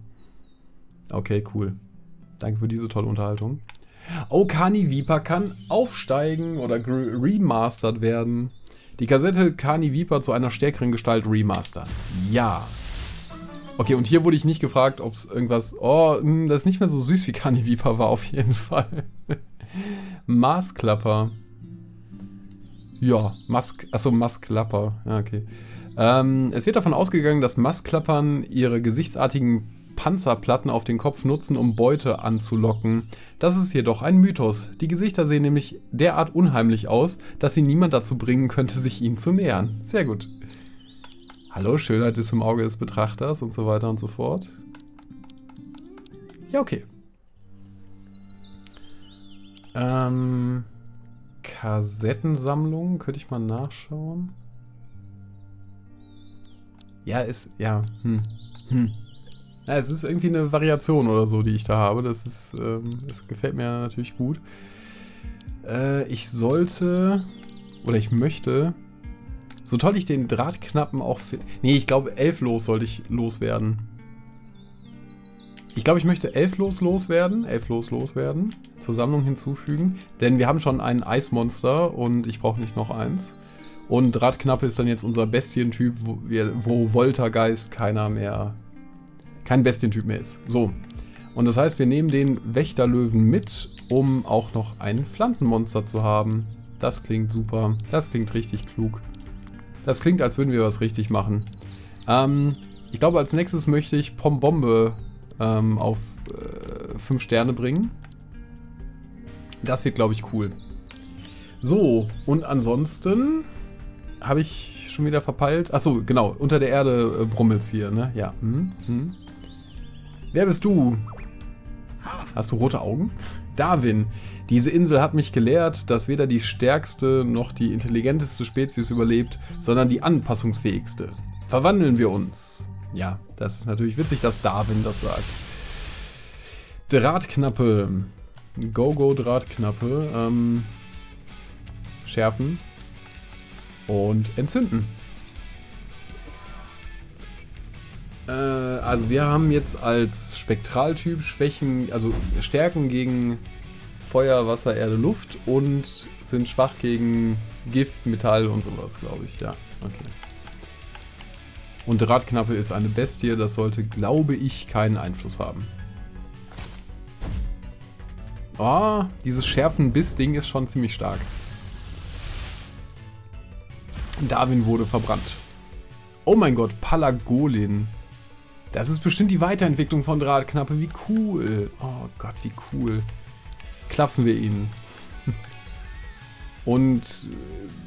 Okay, cool. Danke für diese tolle Unterhaltung. Oh, Kani Viper kann aufsteigen oder remastered werden. Die Kassette Kani Viper zu einer stärkeren Gestalt remaster. Ja. Okay, und hier wurde ich nicht gefragt, ob es irgendwas... Oh, hm, das ist nicht mehr so süß wie Kani Viper war auf jeden Fall. [LAUGHS] Maßklapper. Ja, Mask... Achso, Masklapper. Ja, okay. Ähm, es wird davon ausgegangen, dass Masklappern ihre gesichtsartigen Panzerplatten auf den Kopf nutzen, um Beute anzulocken. Das ist jedoch ein Mythos. Die Gesichter sehen nämlich derart unheimlich aus, dass sie niemand dazu bringen könnte, sich ihnen zu nähern. Sehr gut. Hallo, Schönheit ist im Auge des Betrachters und so weiter und so fort. Ja, okay. Ähm, Kassettensammlung, könnte ich mal nachschauen. Ja, ist, ja, hm, hm. Ja, es ist irgendwie eine Variation oder so, die ich da habe. Das ist, ähm, das gefällt mir natürlich gut. Äh, ich sollte, oder ich möchte, so toll ich den Drahtknappen auch... Nee, ich glaube, elf los sollte ich loswerden. Ich glaube, ich möchte elf los loswerden. Elf los loswerden. Zur Sammlung hinzufügen. Denn wir haben schon ein Eismonster und ich brauche nicht noch eins. Und Drahtknappe ist dann jetzt unser Bestientyp, wo, wo Voltergeist keiner mehr kein Bestientyp mehr ist. So. Und das heißt, wir nehmen den Wächterlöwen mit, um auch noch ein Pflanzenmonster zu haben. Das klingt super. Das klingt richtig klug. Das klingt, als würden wir was richtig machen. Ähm, ich glaube, als nächstes möchte ich Pombombe ähm, auf 5 äh, Sterne bringen. Das wird, glaube ich, cool. So, und ansonsten habe ich schon wieder verpeilt. Achso, genau, unter der Erde äh, brummelt's hier, ne? Ja. Hm, hm. Wer bist du? Hast du rote Augen? Darwin. Diese Insel hat mich gelehrt, dass weder die stärkste noch die intelligenteste Spezies überlebt, sondern die anpassungsfähigste. Verwandeln wir uns. Ja, das ist natürlich witzig, dass Darwin das sagt. Drahtknappe. Go-Go-Drahtknappe. Ähm, schärfen. Und entzünden. Äh, also wir haben jetzt als Spektraltyp Schwächen, also Stärken gegen Feuer, Wasser, Erde, Luft und sind schwach gegen Gift, Metall und sowas, glaube ich. Ja, okay. Und Radknappe ist eine Bestie, das sollte, glaube ich, keinen Einfluss haben. Oh, dieses schärfen Biss-Ding ist schon ziemlich stark. Darwin wurde verbrannt. Oh mein Gott, Palagolin. Das ist bestimmt die Weiterentwicklung von Drahtknappe. Wie cool. Oh Gott, wie cool. Klapsen wir ihn. [LAUGHS] Und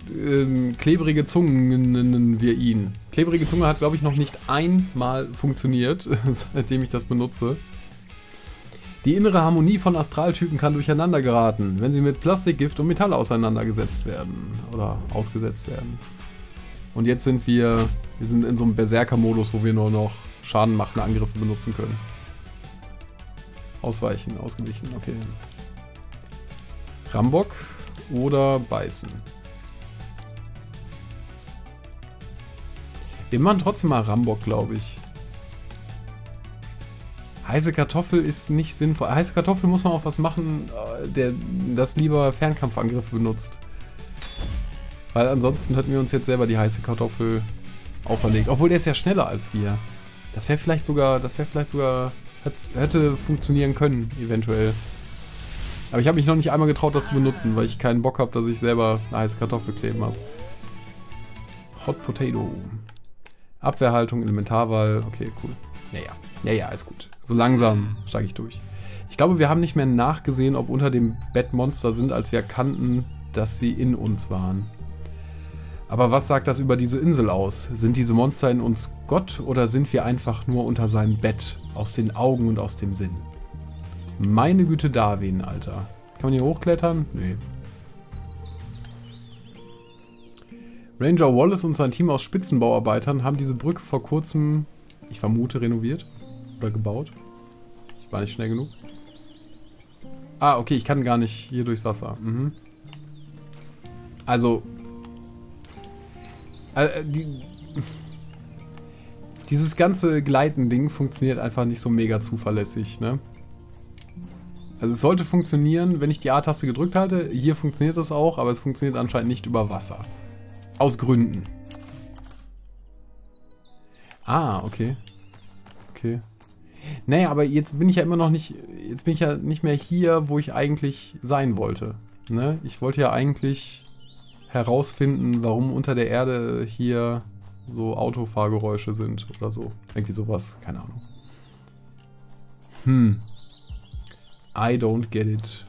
ähm, klebrige Zungen nennen wir ihn. Klebrige Zunge hat, glaube ich, noch nicht einmal funktioniert, [LAUGHS] seitdem ich das benutze. Die innere Harmonie von Astraltypen kann durcheinander geraten, wenn sie mit Plastikgift und Metall auseinandergesetzt werden. Oder ausgesetzt werden. Und jetzt sind wir, wir sind in so einem Berserker-Modus, wo wir nur noch schadenmachende Angriffe benutzen können. Ausweichen, ausgewichen, okay. Rambock oder beißen. Wir machen trotzdem mal Rambock, glaube ich. Heiße Kartoffel ist nicht sinnvoll. Heiße Kartoffel muss man auch was machen, äh, der das lieber Fernkampfangriffe benutzt. Weil ansonsten hätten wir uns jetzt selber die heiße Kartoffel auferlegt. Obwohl der ist ja schneller als wir. Das wäre vielleicht sogar, das wäre vielleicht sogar, hätte funktionieren können, eventuell. Aber ich habe mich noch nicht einmal getraut, das zu benutzen, weil ich keinen Bock habe, dass ich selber eine heiße Kartoffel kleben habe. Hot Potato. Abwehrhaltung, Elementarwahl. Okay, cool. Naja, ja, ja, ist gut. So langsam steige ich durch. Ich glaube, wir haben nicht mehr nachgesehen, ob unter dem Bett Monster sind, als wir erkannten, dass sie in uns waren. Aber was sagt das über diese Insel aus? Sind diese Monster in uns Gott oder sind wir einfach nur unter seinem Bett, aus den Augen und aus dem Sinn? Meine Güte Darwin, Alter. Kann man hier hochklettern? Nee. Ranger Wallace und sein Team aus Spitzenbauarbeitern haben diese Brücke vor kurzem, ich vermute, renoviert oder gebaut. Ich war nicht schnell genug. Ah, okay, ich kann gar nicht hier durchs Wasser. Mhm. Also, äh, die, dieses ganze Gleiten-Ding funktioniert einfach nicht so mega zuverlässig, ne? Also es sollte funktionieren, wenn ich die A-Taste gedrückt halte. Hier funktioniert das auch, aber es funktioniert anscheinend nicht über Wasser. Aus Gründen. Ah, okay. Okay. Naja, aber jetzt bin ich ja immer noch nicht, jetzt bin ich ja nicht mehr hier, wo ich eigentlich sein wollte. Ne? Ich wollte ja eigentlich herausfinden, warum unter der Erde hier so Autofahrgeräusche sind oder so. Irgendwie sowas, keine Ahnung. Hm. I don't get it.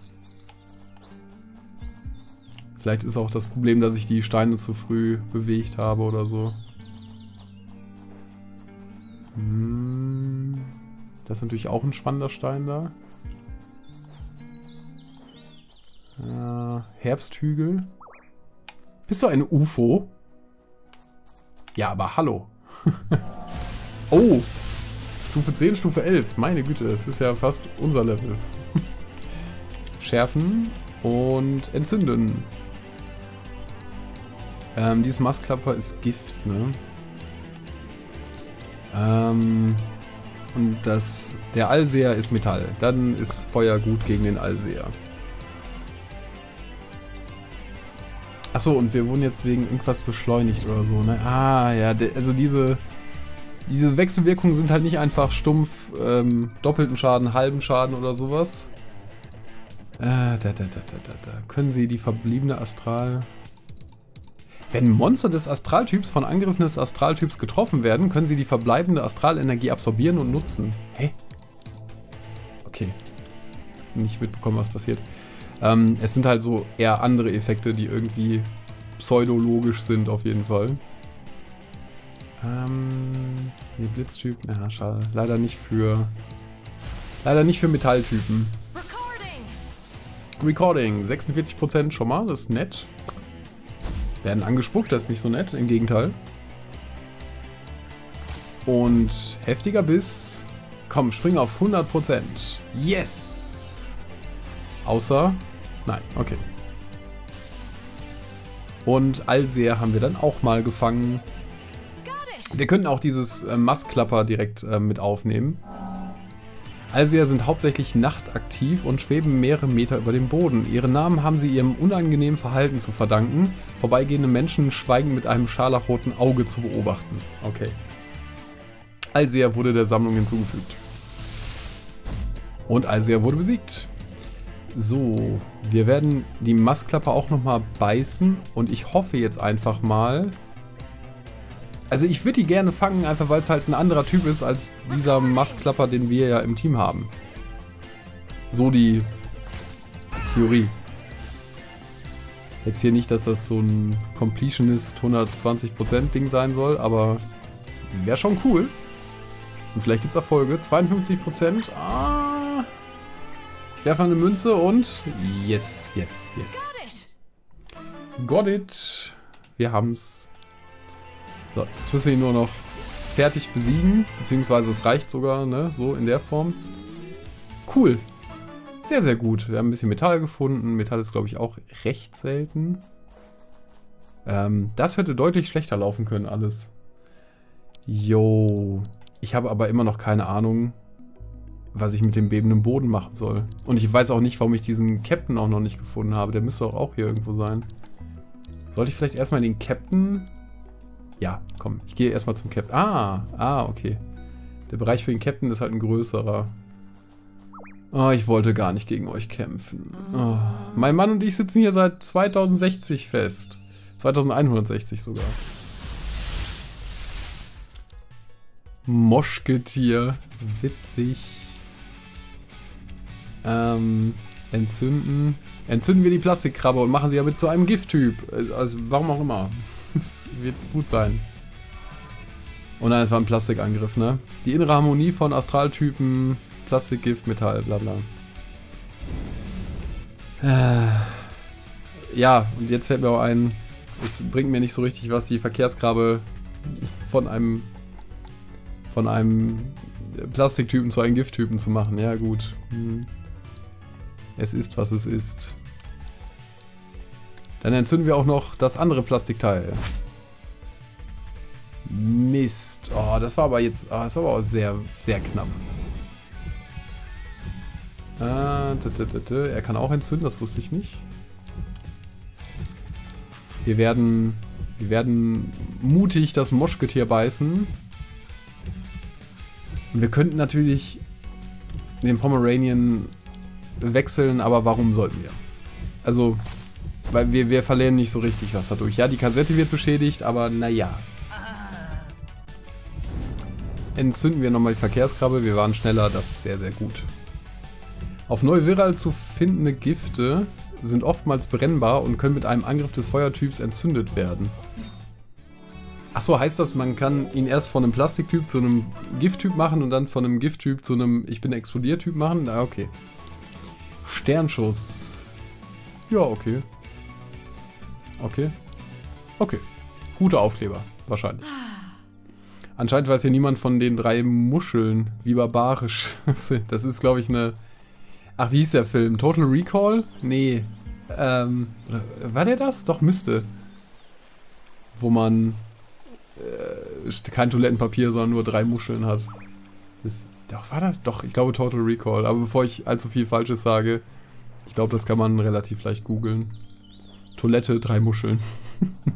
Vielleicht ist auch das Problem, dass ich die Steine zu früh bewegt habe oder so. Hm. Das ist natürlich auch ein spannender Stein da. Äh, Herbsthügel. Bist du ein UFO? Ja, aber hallo. [LAUGHS] oh. Stufe 10, Stufe 11. Meine Güte, das ist ja fast unser Level. [LAUGHS] Schärfen und entzünden. Ähm, dieses Mastklapper ist Gift, ne? Ähm, und das, der Allseher ist Metall. Dann ist Feuer gut gegen den Allseher. Achso, und wir wurden jetzt wegen irgendwas beschleunigt oder so, ne? Ah, ja, also diese, diese Wechselwirkungen sind halt nicht einfach stumpf ähm, doppelten Schaden, halben Schaden oder sowas. Äh, da, da, da, da, da, da. Können sie die verbliebene Astral... Wenn Monster des Astraltyps von Angriffen des Astraltyps getroffen werden, können sie die verbleibende Astralenergie absorbieren und nutzen. Hä? Okay. Nicht mitbekommen, was passiert. Ähm, es sind halt so eher andere Effekte, die irgendwie pseudologisch sind, auf jeden Fall. Ähm, nee, Blitztyp, ja, schade. Leider nicht für... Leider nicht für Metalltypen. Recording, 46% schon mal, das ist nett. Werden angespuckt, das ist nicht so nett, im Gegenteil. Und heftiger Biss. Komm, spring auf 100%. Yes! Außer... Nein, okay. Und Allseher haben wir dann auch mal gefangen. Wir könnten auch dieses äh, Mastklapper direkt äh, mit aufnehmen. Allseher sind hauptsächlich nachtaktiv und schweben mehrere Meter über dem Boden. Ihre Namen haben sie ihrem unangenehmen Verhalten zu verdanken, vorbeigehende Menschen schweigen mit einem scharlachroten Auge zu beobachten. Okay. Allseher wurde der Sammlung hinzugefügt. Und Allseher wurde besiegt. So, wir werden die Mastklappe auch nochmal beißen und ich hoffe jetzt einfach mal, also ich würde die gerne fangen, einfach weil es halt ein anderer Typ ist als dieser Mastklapper, den wir ja im Team haben. So die Theorie. Jetzt hier nicht, dass das so ein Completionist 120% Ding sein soll, aber wäre schon cool. Und vielleicht gibt es Erfolge. 52%. Ah. Ich werfe eine Münze und yes, yes, yes. Got it. Wir haben's. So, jetzt müssen wir ihn nur noch fertig besiegen. Beziehungsweise es reicht sogar, ne? So in der Form. Cool. Sehr, sehr gut. Wir haben ein bisschen Metall gefunden. Metall ist, glaube ich, auch recht selten. Ähm, das hätte deutlich schlechter laufen können, alles. Jo. Ich habe aber immer noch keine Ahnung, was ich mit dem bebenden Boden machen soll. Und ich weiß auch nicht, warum ich diesen Captain auch noch nicht gefunden habe. Der müsste auch hier irgendwo sein. Sollte ich vielleicht erstmal den Captain ja, komm, ich gehe erstmal zum Captain. Ah, ah, okay. Der Bereich für den Captain ist halt ein größerer. Oh, ich wollte gar nicht gegen euch kämpfen. Oh. Mein Mann und ich sitzen hier seit 2060 fest. 2160 sogar. Moschketier. Witzig. Ähm, entzünden. Entzünden wir die Plastikkrabbe und machen sie aber zu einem Gifttyp. Also, warum auch immer. [LAUGHS] Es wird gut sein. Und nein, es war ein Plastikangriff, ne? Die innere Harmonie von Astraltypen, Plastik, Gift, Metall, bla bla. Äh, ja, und jetzt fällt mir auch ein, es bringt mir nicht so richtig was, die Verkehrsgrabe von einem von einem Plastiktypen zu einem Gifttypen zu machen. Ja, gut. Hm. Es ist, was es ist. Dann entzünden wir auch noch das andere Plastikteil. Mist. Oh, das war aber jetzt... Oh, das war aber auch sehr, sehr knapp. Äh, er kann auch entzünden, das wusste ich nicht. Wir werden... Wir werden mutig das Moschgetier beißen. Und wir könnten natürlich den Pomeranian wechseln, aber warum sollten wir? Also, weil wir, wir verlieren nicht so richtig was dadurch. Ja, die Kassette wird beschädigt, aber naja. Entzünden wir nochmal die Verkehrskrabbe. Wir waren schneller, das ist sehr, sehr gut. Auf Neuviral zu findende Gifte sind oftmals brennbar und können mit einem Angriff des Feuertyps entzündet werden. Achso, heißt das, man kann ihn erst von einem Plastiktyp zu einem Gifttyp machen und dann von einem Gifttyp zu einem Ich bin Explodiertyp machen? Na, okay. Sternschuss. Ja, okay. Okay. Okay. Guter Aufkleber, wahrscheinlich. Anscheinend weiß ja niemand von den drei Muscheln. Wie barbarisch. [LAUGHS] Das ist, glaube ich, eine... Ach, wie hieß der Film? Total Recall? Nee. Ähm, war der das? Doch, müsste. Wo man äh, kein Toilettenpapier, sondern nur drei Muscheln hat. Doch, war das? Doch, ich glaube Total Recall. Aber bevor ich allzu viel Falsches sage, ich glaube, das kann man relativ leicht googeln. Toilette, drei Muscheln. [LAUGHS]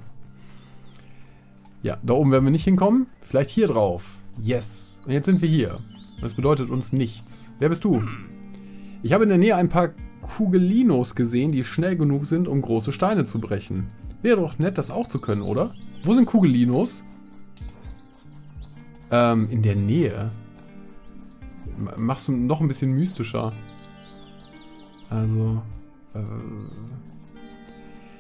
ja, da oben werden wir nicht hinkommen. Vielleicht hier drauf. Yes. Und jetzt sind wir hier. Das bedeutet uns nichts. Wer bist du? Ich habe in der Nähe ein paar Kugelinos gesehen, die schnell genug sind, um große Steine zu brechen. Wäre doch nett, das auch zu können, oder? Wo sind Kugelinos? Ähm, in der Nähe. Machst du noch ein bisschen mystischer. Also. Äh,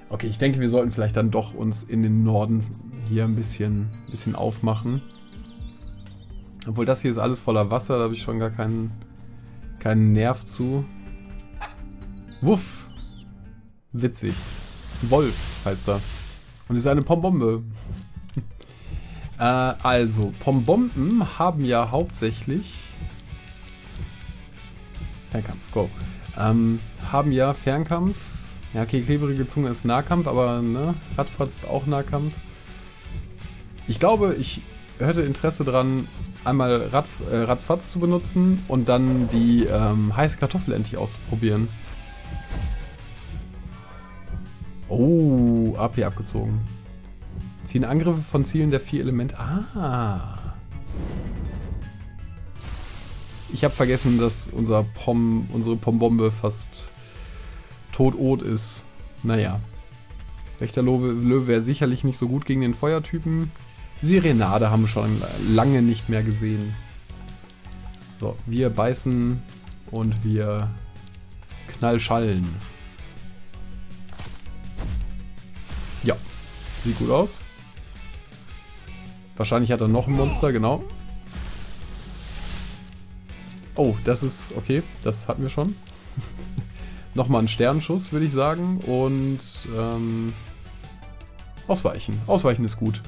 okay, ich denke, wir sollten vielleicht dann doch uns in den Norden hier ein bisschen, ein bisschen aufmachen. Obwohl das hier ist alles voller Wasser, da habe ich schon gar keinen, keinen Nerv zu. Wuff. Witzig. Wolf heißt er. Und ist eine Pombombe. [LAUGHS] äh, also, Pombomben haben ja hauptsächlich... Fernkampf, go. Ähm, haben ja Fernkampf. Ja, okay, klebrige Zunge ist Nahkampf, aber ne, Radfatz ist auch Nahkampf. Ich glaube, ich hätte Interesse daran, einmal Rad, äh, Ratzfatz zu benutzen und dann die ähm, heiße Kartoffel endlich auszuprobieren. Oh, AP abgezogen. Ziehen Angriffe von Zielen der vier Elemente. Ah. Ich habe vergessen, dass unser Pom, unsere Pombombe fast tot ist. Naja. Rechter Löwe, Löwe wäre sicherlich nicht so gut gegen den Feuertypen. Sirenade haben wir schon lange nicht mehr gesehen. So, wir beißen und wir knallschallen. Ja, sieht gut aus. Wahrscheinlich hat er noch ein Monster, genau. Oh, das ist okay. Das hatten wir schon. [LAUGHS] Nochmal ein Sternenschuss, würde ich sagen. Und ähm, ausweichen. Ausweichen ist gut.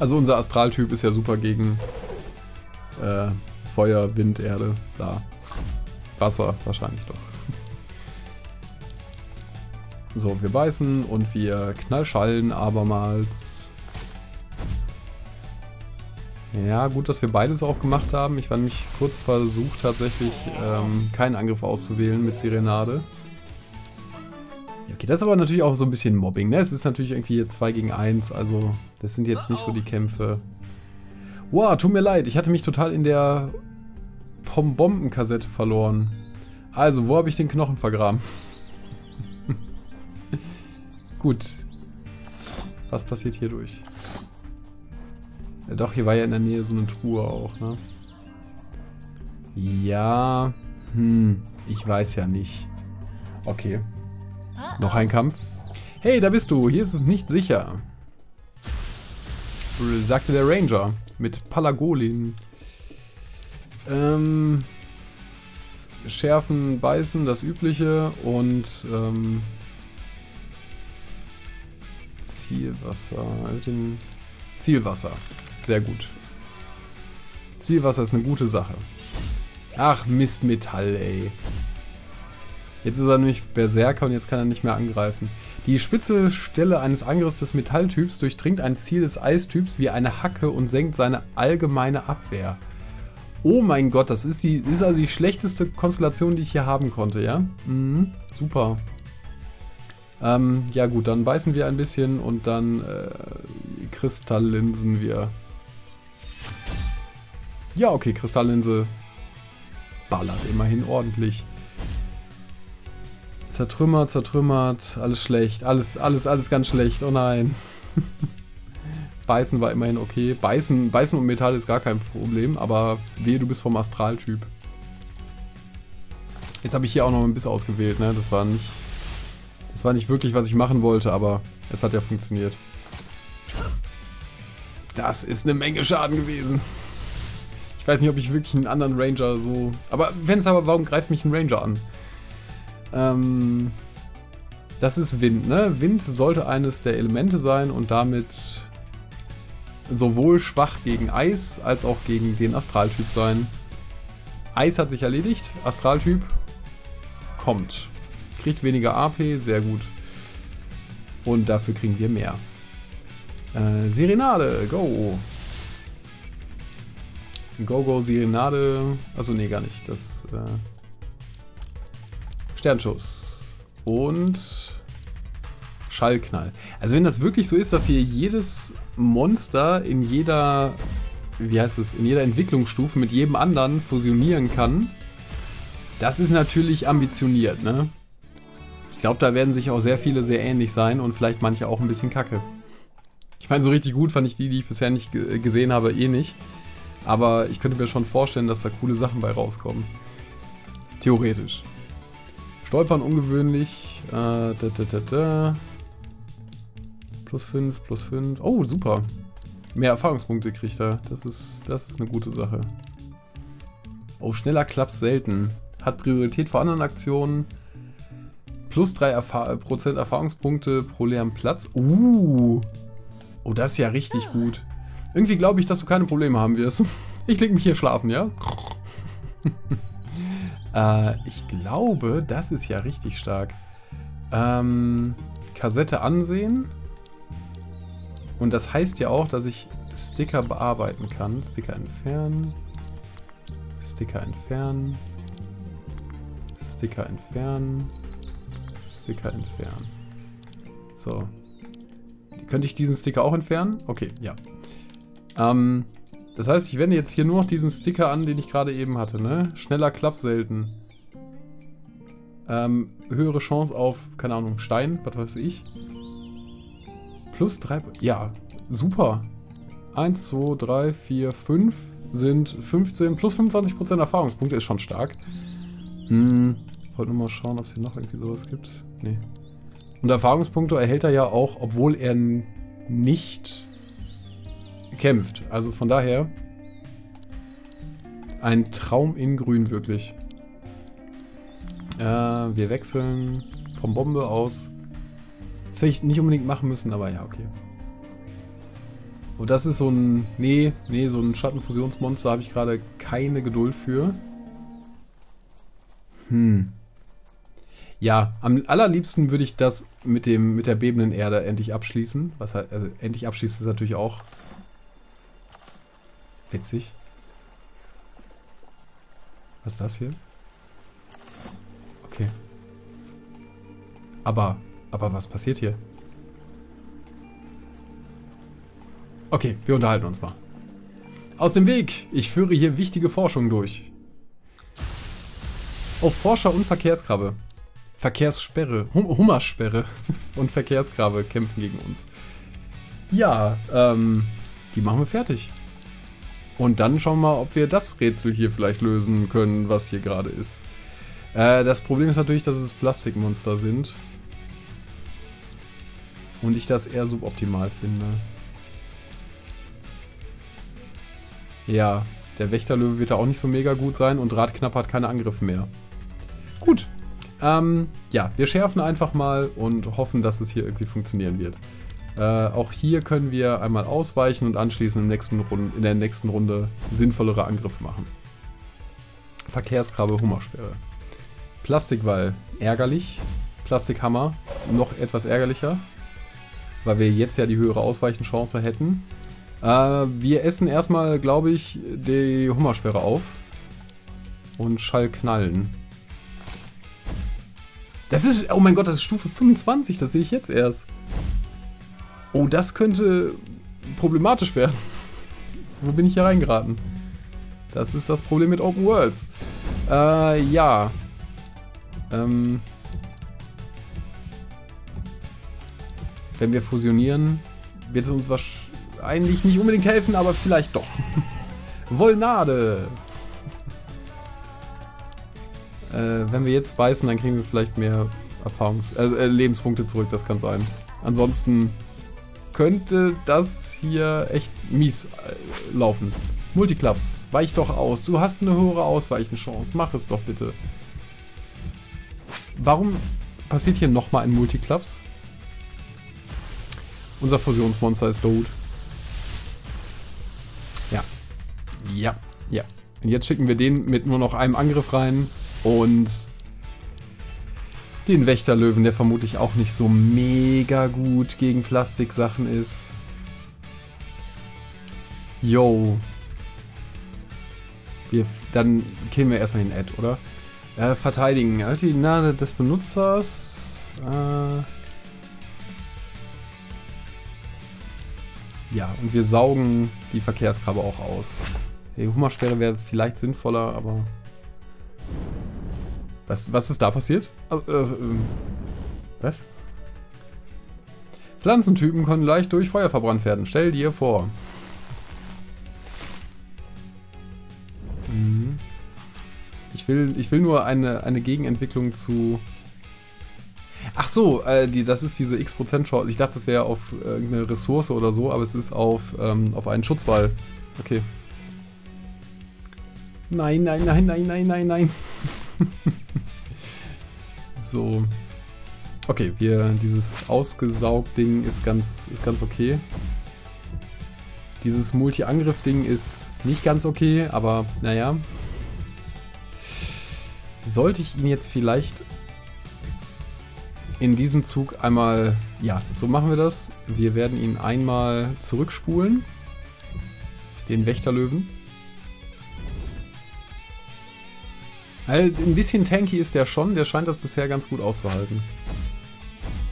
Also unser Astraltyp ist ja super gegen äh, Feuer, Wind, Erde, da. Wasser wahrscheinlich doch. [LAUGHS] So, wir beißen und wir knallschallen abermals. Ja, gut, dass wir beides auch gemacht haben. Ich war nämlich kurz versucht, tatsächlich ähm, keinen Angriff auszuwählen mit Serenade. Okay, das ist aber natürlich auch so ein bisschen Mobbing, ne? Es ist natürlich irgendwie 2 gegen 1, also das sind jetzt nicht so die Kämpfe. Wow, tut mir leid, ich hatte mich total in der Pombomben-Kassette verloren. Also, wo habe ich den Knochen vergraben? [LAUGHS] Gut. Was passiert hier durch? Ja, doch, hier war ja in der Nähe so eine Truhe auch, ne? Ja, hm, ich weiß ja nicht. Okay. Noch ein Kampf. Hey, da bist du. Hier ist es nicht sicher. Sagte der Ranger. Mit Palagolin. Ähm, schärfen, beißen, das übliche. Und ähm, Zielwasser. Den Zielwasser. Sehr gut. Zielwasser ist eine gute Sache. Ach, Mist Metall, ey. Jetzt ist er nämlich Berserker und jetzt kann er nicht mehr angreifen. Die spitze Stelle eines Angriffs des Metalltyps durchdringt ein Ziel des Eistyps wie eine Hacke und senkt seine allgemeine Abwehr. Oh mein Gott, das ist, die, ist also die schlechteste Konstellation, die ich hier haben konnte, ja? Mhm, super. Ähm, ja gut, dann beißen wir ein bisschen und dann äh, Kristalllinsen wir. Ja, okay, Kristalllinse ballert immerhin ordentlich. Zertrümmert, zertrümmert, alles schlecht, alles, alles, alles ganz schlecht, oh nein. [LAUGHS] Beißen war immerhin okay. Beißen, Beißen und Metall ist gar kein Problem, aber wehe, du bist vom Astraltyp. Jetzt habe ich hier auch noch ein bisschen ausgewählt, ne? Das war nicht. Das war nicht wirklich, was ich machen wollte, aber es hat ja funktioniert. Das ist eine Menge Schaden gewesen. Ich weiß nicht, ob ich wirklich einen anderen Ranger so... Aber wenn es aber, warum greift mich ein Ranger an? Ähm, das ist Wind, ne? Wind sollte eines der Elemente sein und damit sowohl schwach gegen Eis als auch gegen den Astraltyp sein. Eis hat sich erledigt. Astraltyp kommt. Kriegt weniger AP, sehr gut. Und dafür kriegen wir mehr. Äh, Serenade, go! Go, go, Serenade. Achso, nee, gar nicht. Das, äh Sternschuss. Und Schallknall. Also wenn das wirklich so ist, dass hier jedes Monster in jeder, wie heißt es, in jeder Entwicklungsstufe mit jedem anderen fusionieren kann, das ist natürlich ambitioniert, ne? Ich glaube, da werden sich auch sehr viele sehr ähnlich sein und vielleicht manche auch ein bisschen kacke. Ich meine, so richtig gut fand ich die, die ich bisher nicht gesehen habe, eh nicht. Aber ich könnte mir schon vorstellen, dass da coole Sachen bei rauskommen. Theoretisch. Stolpern ungewöhnlich. Äh, da, da, da, da. Plus 5, plus 5. Oh, super. Mehr Erfahrungspunkte kriegt er. Das ist, das ist eine gute Sache. Oh, schneller klappt selten. Hat Priorität vor anderen Aktionen. Plus 3 Erfa Erfahrungspunkte pro leeren Platz. Uh. Oh, das ist ja richtig gut. Irgendwie glaube ich, dass du keine Probleme haben wirst. [LAUGHS] Ich leg mich hier schlafen, ja? [LAUGHS] äh, ich glaube, das ist ja richtig stark. Ähm, Kassette ansehen. Und das heißt ja auch, dass ich Sticker bearbeiten kann. Sticker entfernen. Sticker entfernen. Sticker entfernen. Sticker entfernen. So. Könnte ich diesen Sticker auch entfernen? Okay, ja. Ähm, das heißt, ich wende jetzt hier nur noch diesen Sticker an, den ich gerade eben hatte, ne? Schneller Klapp selten. Ähm, höhere Chance auf, keine Ahnung, Stein, was weiß ich. Plus 3. Ja, super. 1, 2, 3, 4, 5 sind 15 plus 25% Erfahrungspunkte. Ist schon stark. Hm, wollte nur mal schauen, ob es hier noch irgendwie sowas gibt. Nee. Und Erfahrungspunkte erhält er ja auch, obwohl er nicht kämpft. Also von daher ein Traum in Grün wirklich. Äh, wir wechseln vom Bombe aus das hätte ich nicht unbedingt machen müssen, aber ja, okay. Und das ist so ein... Nee, nee, so ein Schattenfusionsmonster habe ich gerade keine Geduld für. Hm. Ja, am allerliebsten würde ich das mit dem mit der bebenden Erde endlich abschließen. Was halt, also endlich abschließen ist natürlich auch witzig. Was ist das hier? Okay. Aber aber was passiert hier? Okay, wir unterhalten uns mal. Aus dem Weg! Ich führe hier wichtige Forschung durch. Oh, Forscher und Verkehrskrabbe. Verkehrssperre, hum Hummersperre und Verkehrskrabbe kämpfen gegen uns. Ja, ähm, die machen wir fertig. Und dann schauen wir mal, ob wir das Rätsel hier vielleicht lösen können, was hier gerade ist. Äh, das Problem ist natürlich, dass es Plastikmonster sind. Und ich das eher suboptimal finde. Ja, der Wächterlöwe wird da auch nicht so mega gut sein und Radknapp hat keine Angriffe mehr. Gut. Ähm, ja, wir schärfen einfach mal und hoffen, dass es hier irgendwie funktionieren wird. Äh, auch hier können wir einmal ausweichen und anschließend Runde, in der nächsten Runde sinnvollere Angriffe machen. Verkehrskrabbe, Hummersperre. Plastikwall, ärgerlich. Plastikhammer, noch etwas ärgerlicher weil wir jetzt ja die höhere Ausweichenchance hätten. Äh, wir essen erstmal, glaube ich, die Hummersperre auf. Und Schall knallen. Das ist, oh mein Gott, das ist Stufe 25, das sehe ich jetzt erst. Oh, das könnte problematisch werden. [LAUGHS] Wo bin ich hier reingeraten? Das ist das Problem mit Open Worlds. Äh, ja. Ähm, Wenn wir fusionieren, wird es uns wahrscheinlich nicht unbedingt helfen, aber vielleicht doch. [LAUGHS] Volnade! Äh, wenn wir jetzt beißen, dann kriegen wir vielleicht mehr Erfahrungs äh, äh, Lebenspunkte zurück, das kann sein. Ansonsten könnte das hier echt mies äh, laufen. Multiclaps, weich doch aus. Du hast eine höhere Ausweichenchance. Mach es doch bitte. Warum passiert hier nochmal ein Multiclaps? Unser Fusionsmonster ist tot. Ja, ja. Und jetzt schicken wir den mit nur noch einem Angriff rein und den Wächterlöwen, der vermutlich auch nicht so mega gut gegen Plastiksachen ist. Yo. Wir, dann killen wir erstmal den Ad, oder? Äh, verteidigen. Halt die Nase des Benutzers. Äh ja, und wir saugen die Verkehrskrabbe auch aus. Die Hummersperre wäre vielleicht sinnvoller, aber... Was, was ist da passiert? Also, äh, was? Pflanzentypen können leicht durch Feuer verbrannt werden. Stell dir vor. Mhm. Ich will, ich will nur eine, eine Gegenentwicklung zu... Ach so, äh, die, das ist diese x% Chance. Ich dachte, das wäre auf irgendeine Ressource oder so, aber es ist auf, ähm, auf einen Schutzwall. Okay. Nein, nein, nein, nein, nein, nein, nein. [LAUGHS] so. Okay, wir, dieses Ausgesaugt-Ding ist ganz, ist ganz okay. Dieses Multi-Angriff-Ding ist nicht ganz okay, aber naja. Sollte ich ihn jetzt vielleicht in diesem Zug einmal... Ja, so machen wir das. Wir werden ihn einmal zurückspulen. Den Wächterlöwen. Also ein bisschen tanky ist der schon, der scheint das bisher ganz gut auszuhalten.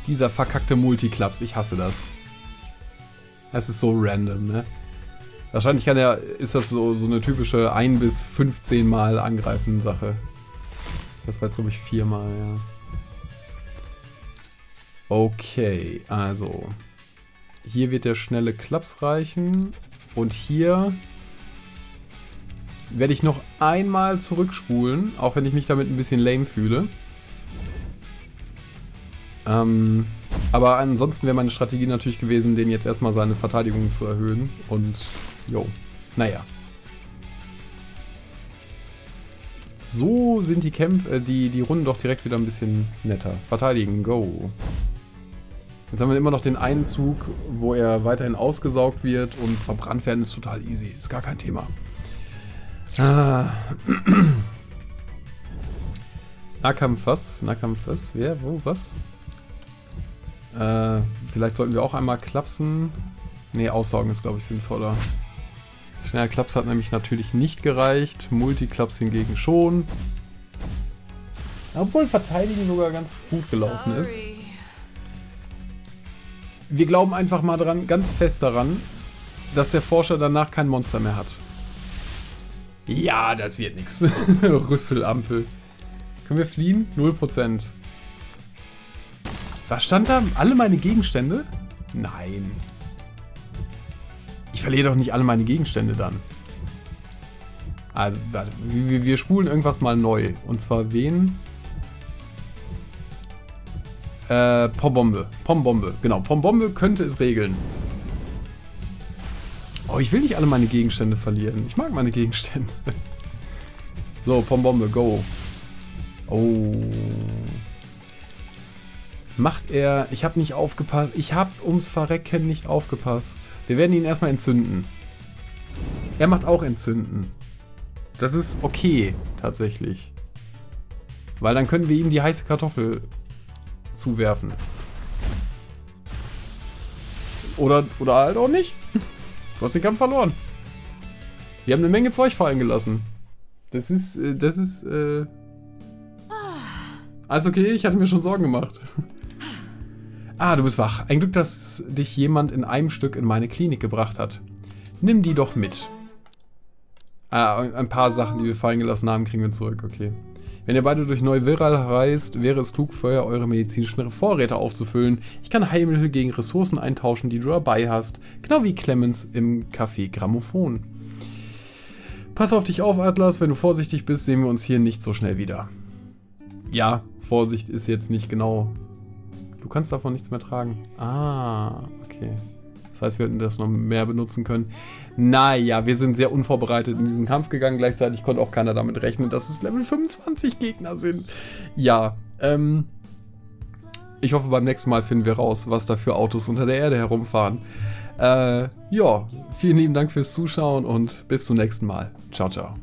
Dieser verkackte Multiclaps, ich hasse das. Das ist so random, ne? Wahrscheinlich kann er, ist das so, so eine typische 1 bis 15 Mal angreifen Sache. Das war jetzt, glaube ich, viermal, ja. Okay, also. Hier wird der schnelle Klaps reichen. Und hier werde ich noch einmal zurückspulen, auch wenn ich mich damit ein bisschen lame fühle. Ähm, aber ansonsten wäre meine Strategie natürlich gewesen, den jetzt erstmal seine Verteidigung zu erhöhen. Und, jo, naja. So sind die Kämpfe, äh, die, die Runden doch direkt wieder ein bisschen netter. Verteidigen, go. Jetzt haben wir immer noch den einen Zug, wo er weiterhin ausgesaugt wird und verbrannt werden ist total easy. Ist gar kein Thema. Ah. [CLEARS THROAT] Nahkampf was? Nahkampf was? Wer? Wo? Was? Äh, vielleicht sollten wir auch einmal klapsen. Ne, aussaugen ist glaube ich sinnvoller. Schneller Klaps hat nämlich natürlich nicht gereicht. Multiklaps hingegen schon. Obwohl Verteidigen sogar ganz gut gelaufen ist. Wir glauben einfach mal dran, ganz fest daran, dass der Forscher danach kein Monster mehr hat. Ja, das wird nichts. [LAUGHS] Rüsselampel. Können wir fliehen? 0%. Was stand da? Alle meine Gegenstände? Nein. Ich verliere doch nicht alle meine Gegenstände dann. Also, warte, wir, wir spulen irgendwas mal neu. Und zwar wen? Äh, Pombombe. Pombombe, genau. Pombombe könnte es regeln. Oh, ich will nicht alle meine Gegenstände verlieren. Ich mag meine Gegenstände. so, Pombombe, go. Oh. Macht er... Ich habe nicht aufgepasst. Ich habe ums Verrecken nicht aufgepasst. Wir werden ihn erstmal entzünden. Er macht auch entzünden. Das ist okay, tatsächlich. Weil dann können wir ihm die heiße Kartoffel zuwerfen. Oder, oder halt auch nicht. [LAUGHS] Du hast den Kampf verloren. Wir haben eine Menge Zeug fallen gelassen. Das ist, äh, das ist, äh... Alles okay, ich hatte mir schon Sorgen gemacht. [LAUGHS] ah, du bist wach. Ein Glück, dass dich jemand in einem Stück in meine Klinik gebracht hat. Nimm die doch mit. Ah, ein paar Sachen, die wir fallen gelassen haben, kriegen wir zurück, okay. Wenn ihr beide durch Neuviral reist, wäre es klug, vorher eure medizinischen Vorräte aufzufüllen. Ich kann Heilmittel gegen Ressourcen eintauschen, die du dabei hast. Genau wie Clemens im Café Grammophon. Pass auf dich auf, Atlas. Wenn du vorsichtig bist, sehen wir uns hier nicht so schnell wieder. Ja, Vorsicht ist jetzt nicht genau... Du kannst davon nichts mehr tragen. Ah, okay. Das heißt, wir hätten das noch mehr benutzen können. Naja, wir sind sehr unvorbereitet in diesen Kampf gegangen. Gleichzeitig konnte auch keiner damit rechnen, dass es Level 25 Gegner sind. Ja, ähm... Ich hoffe, beim nächsten Mal finden wir raus, was da für Autos unter der Erde herumfahren. Äh, ja, vielen lieben Dank fürs Zuschauen und bis zum nächsten Mal. Ciao, ciao.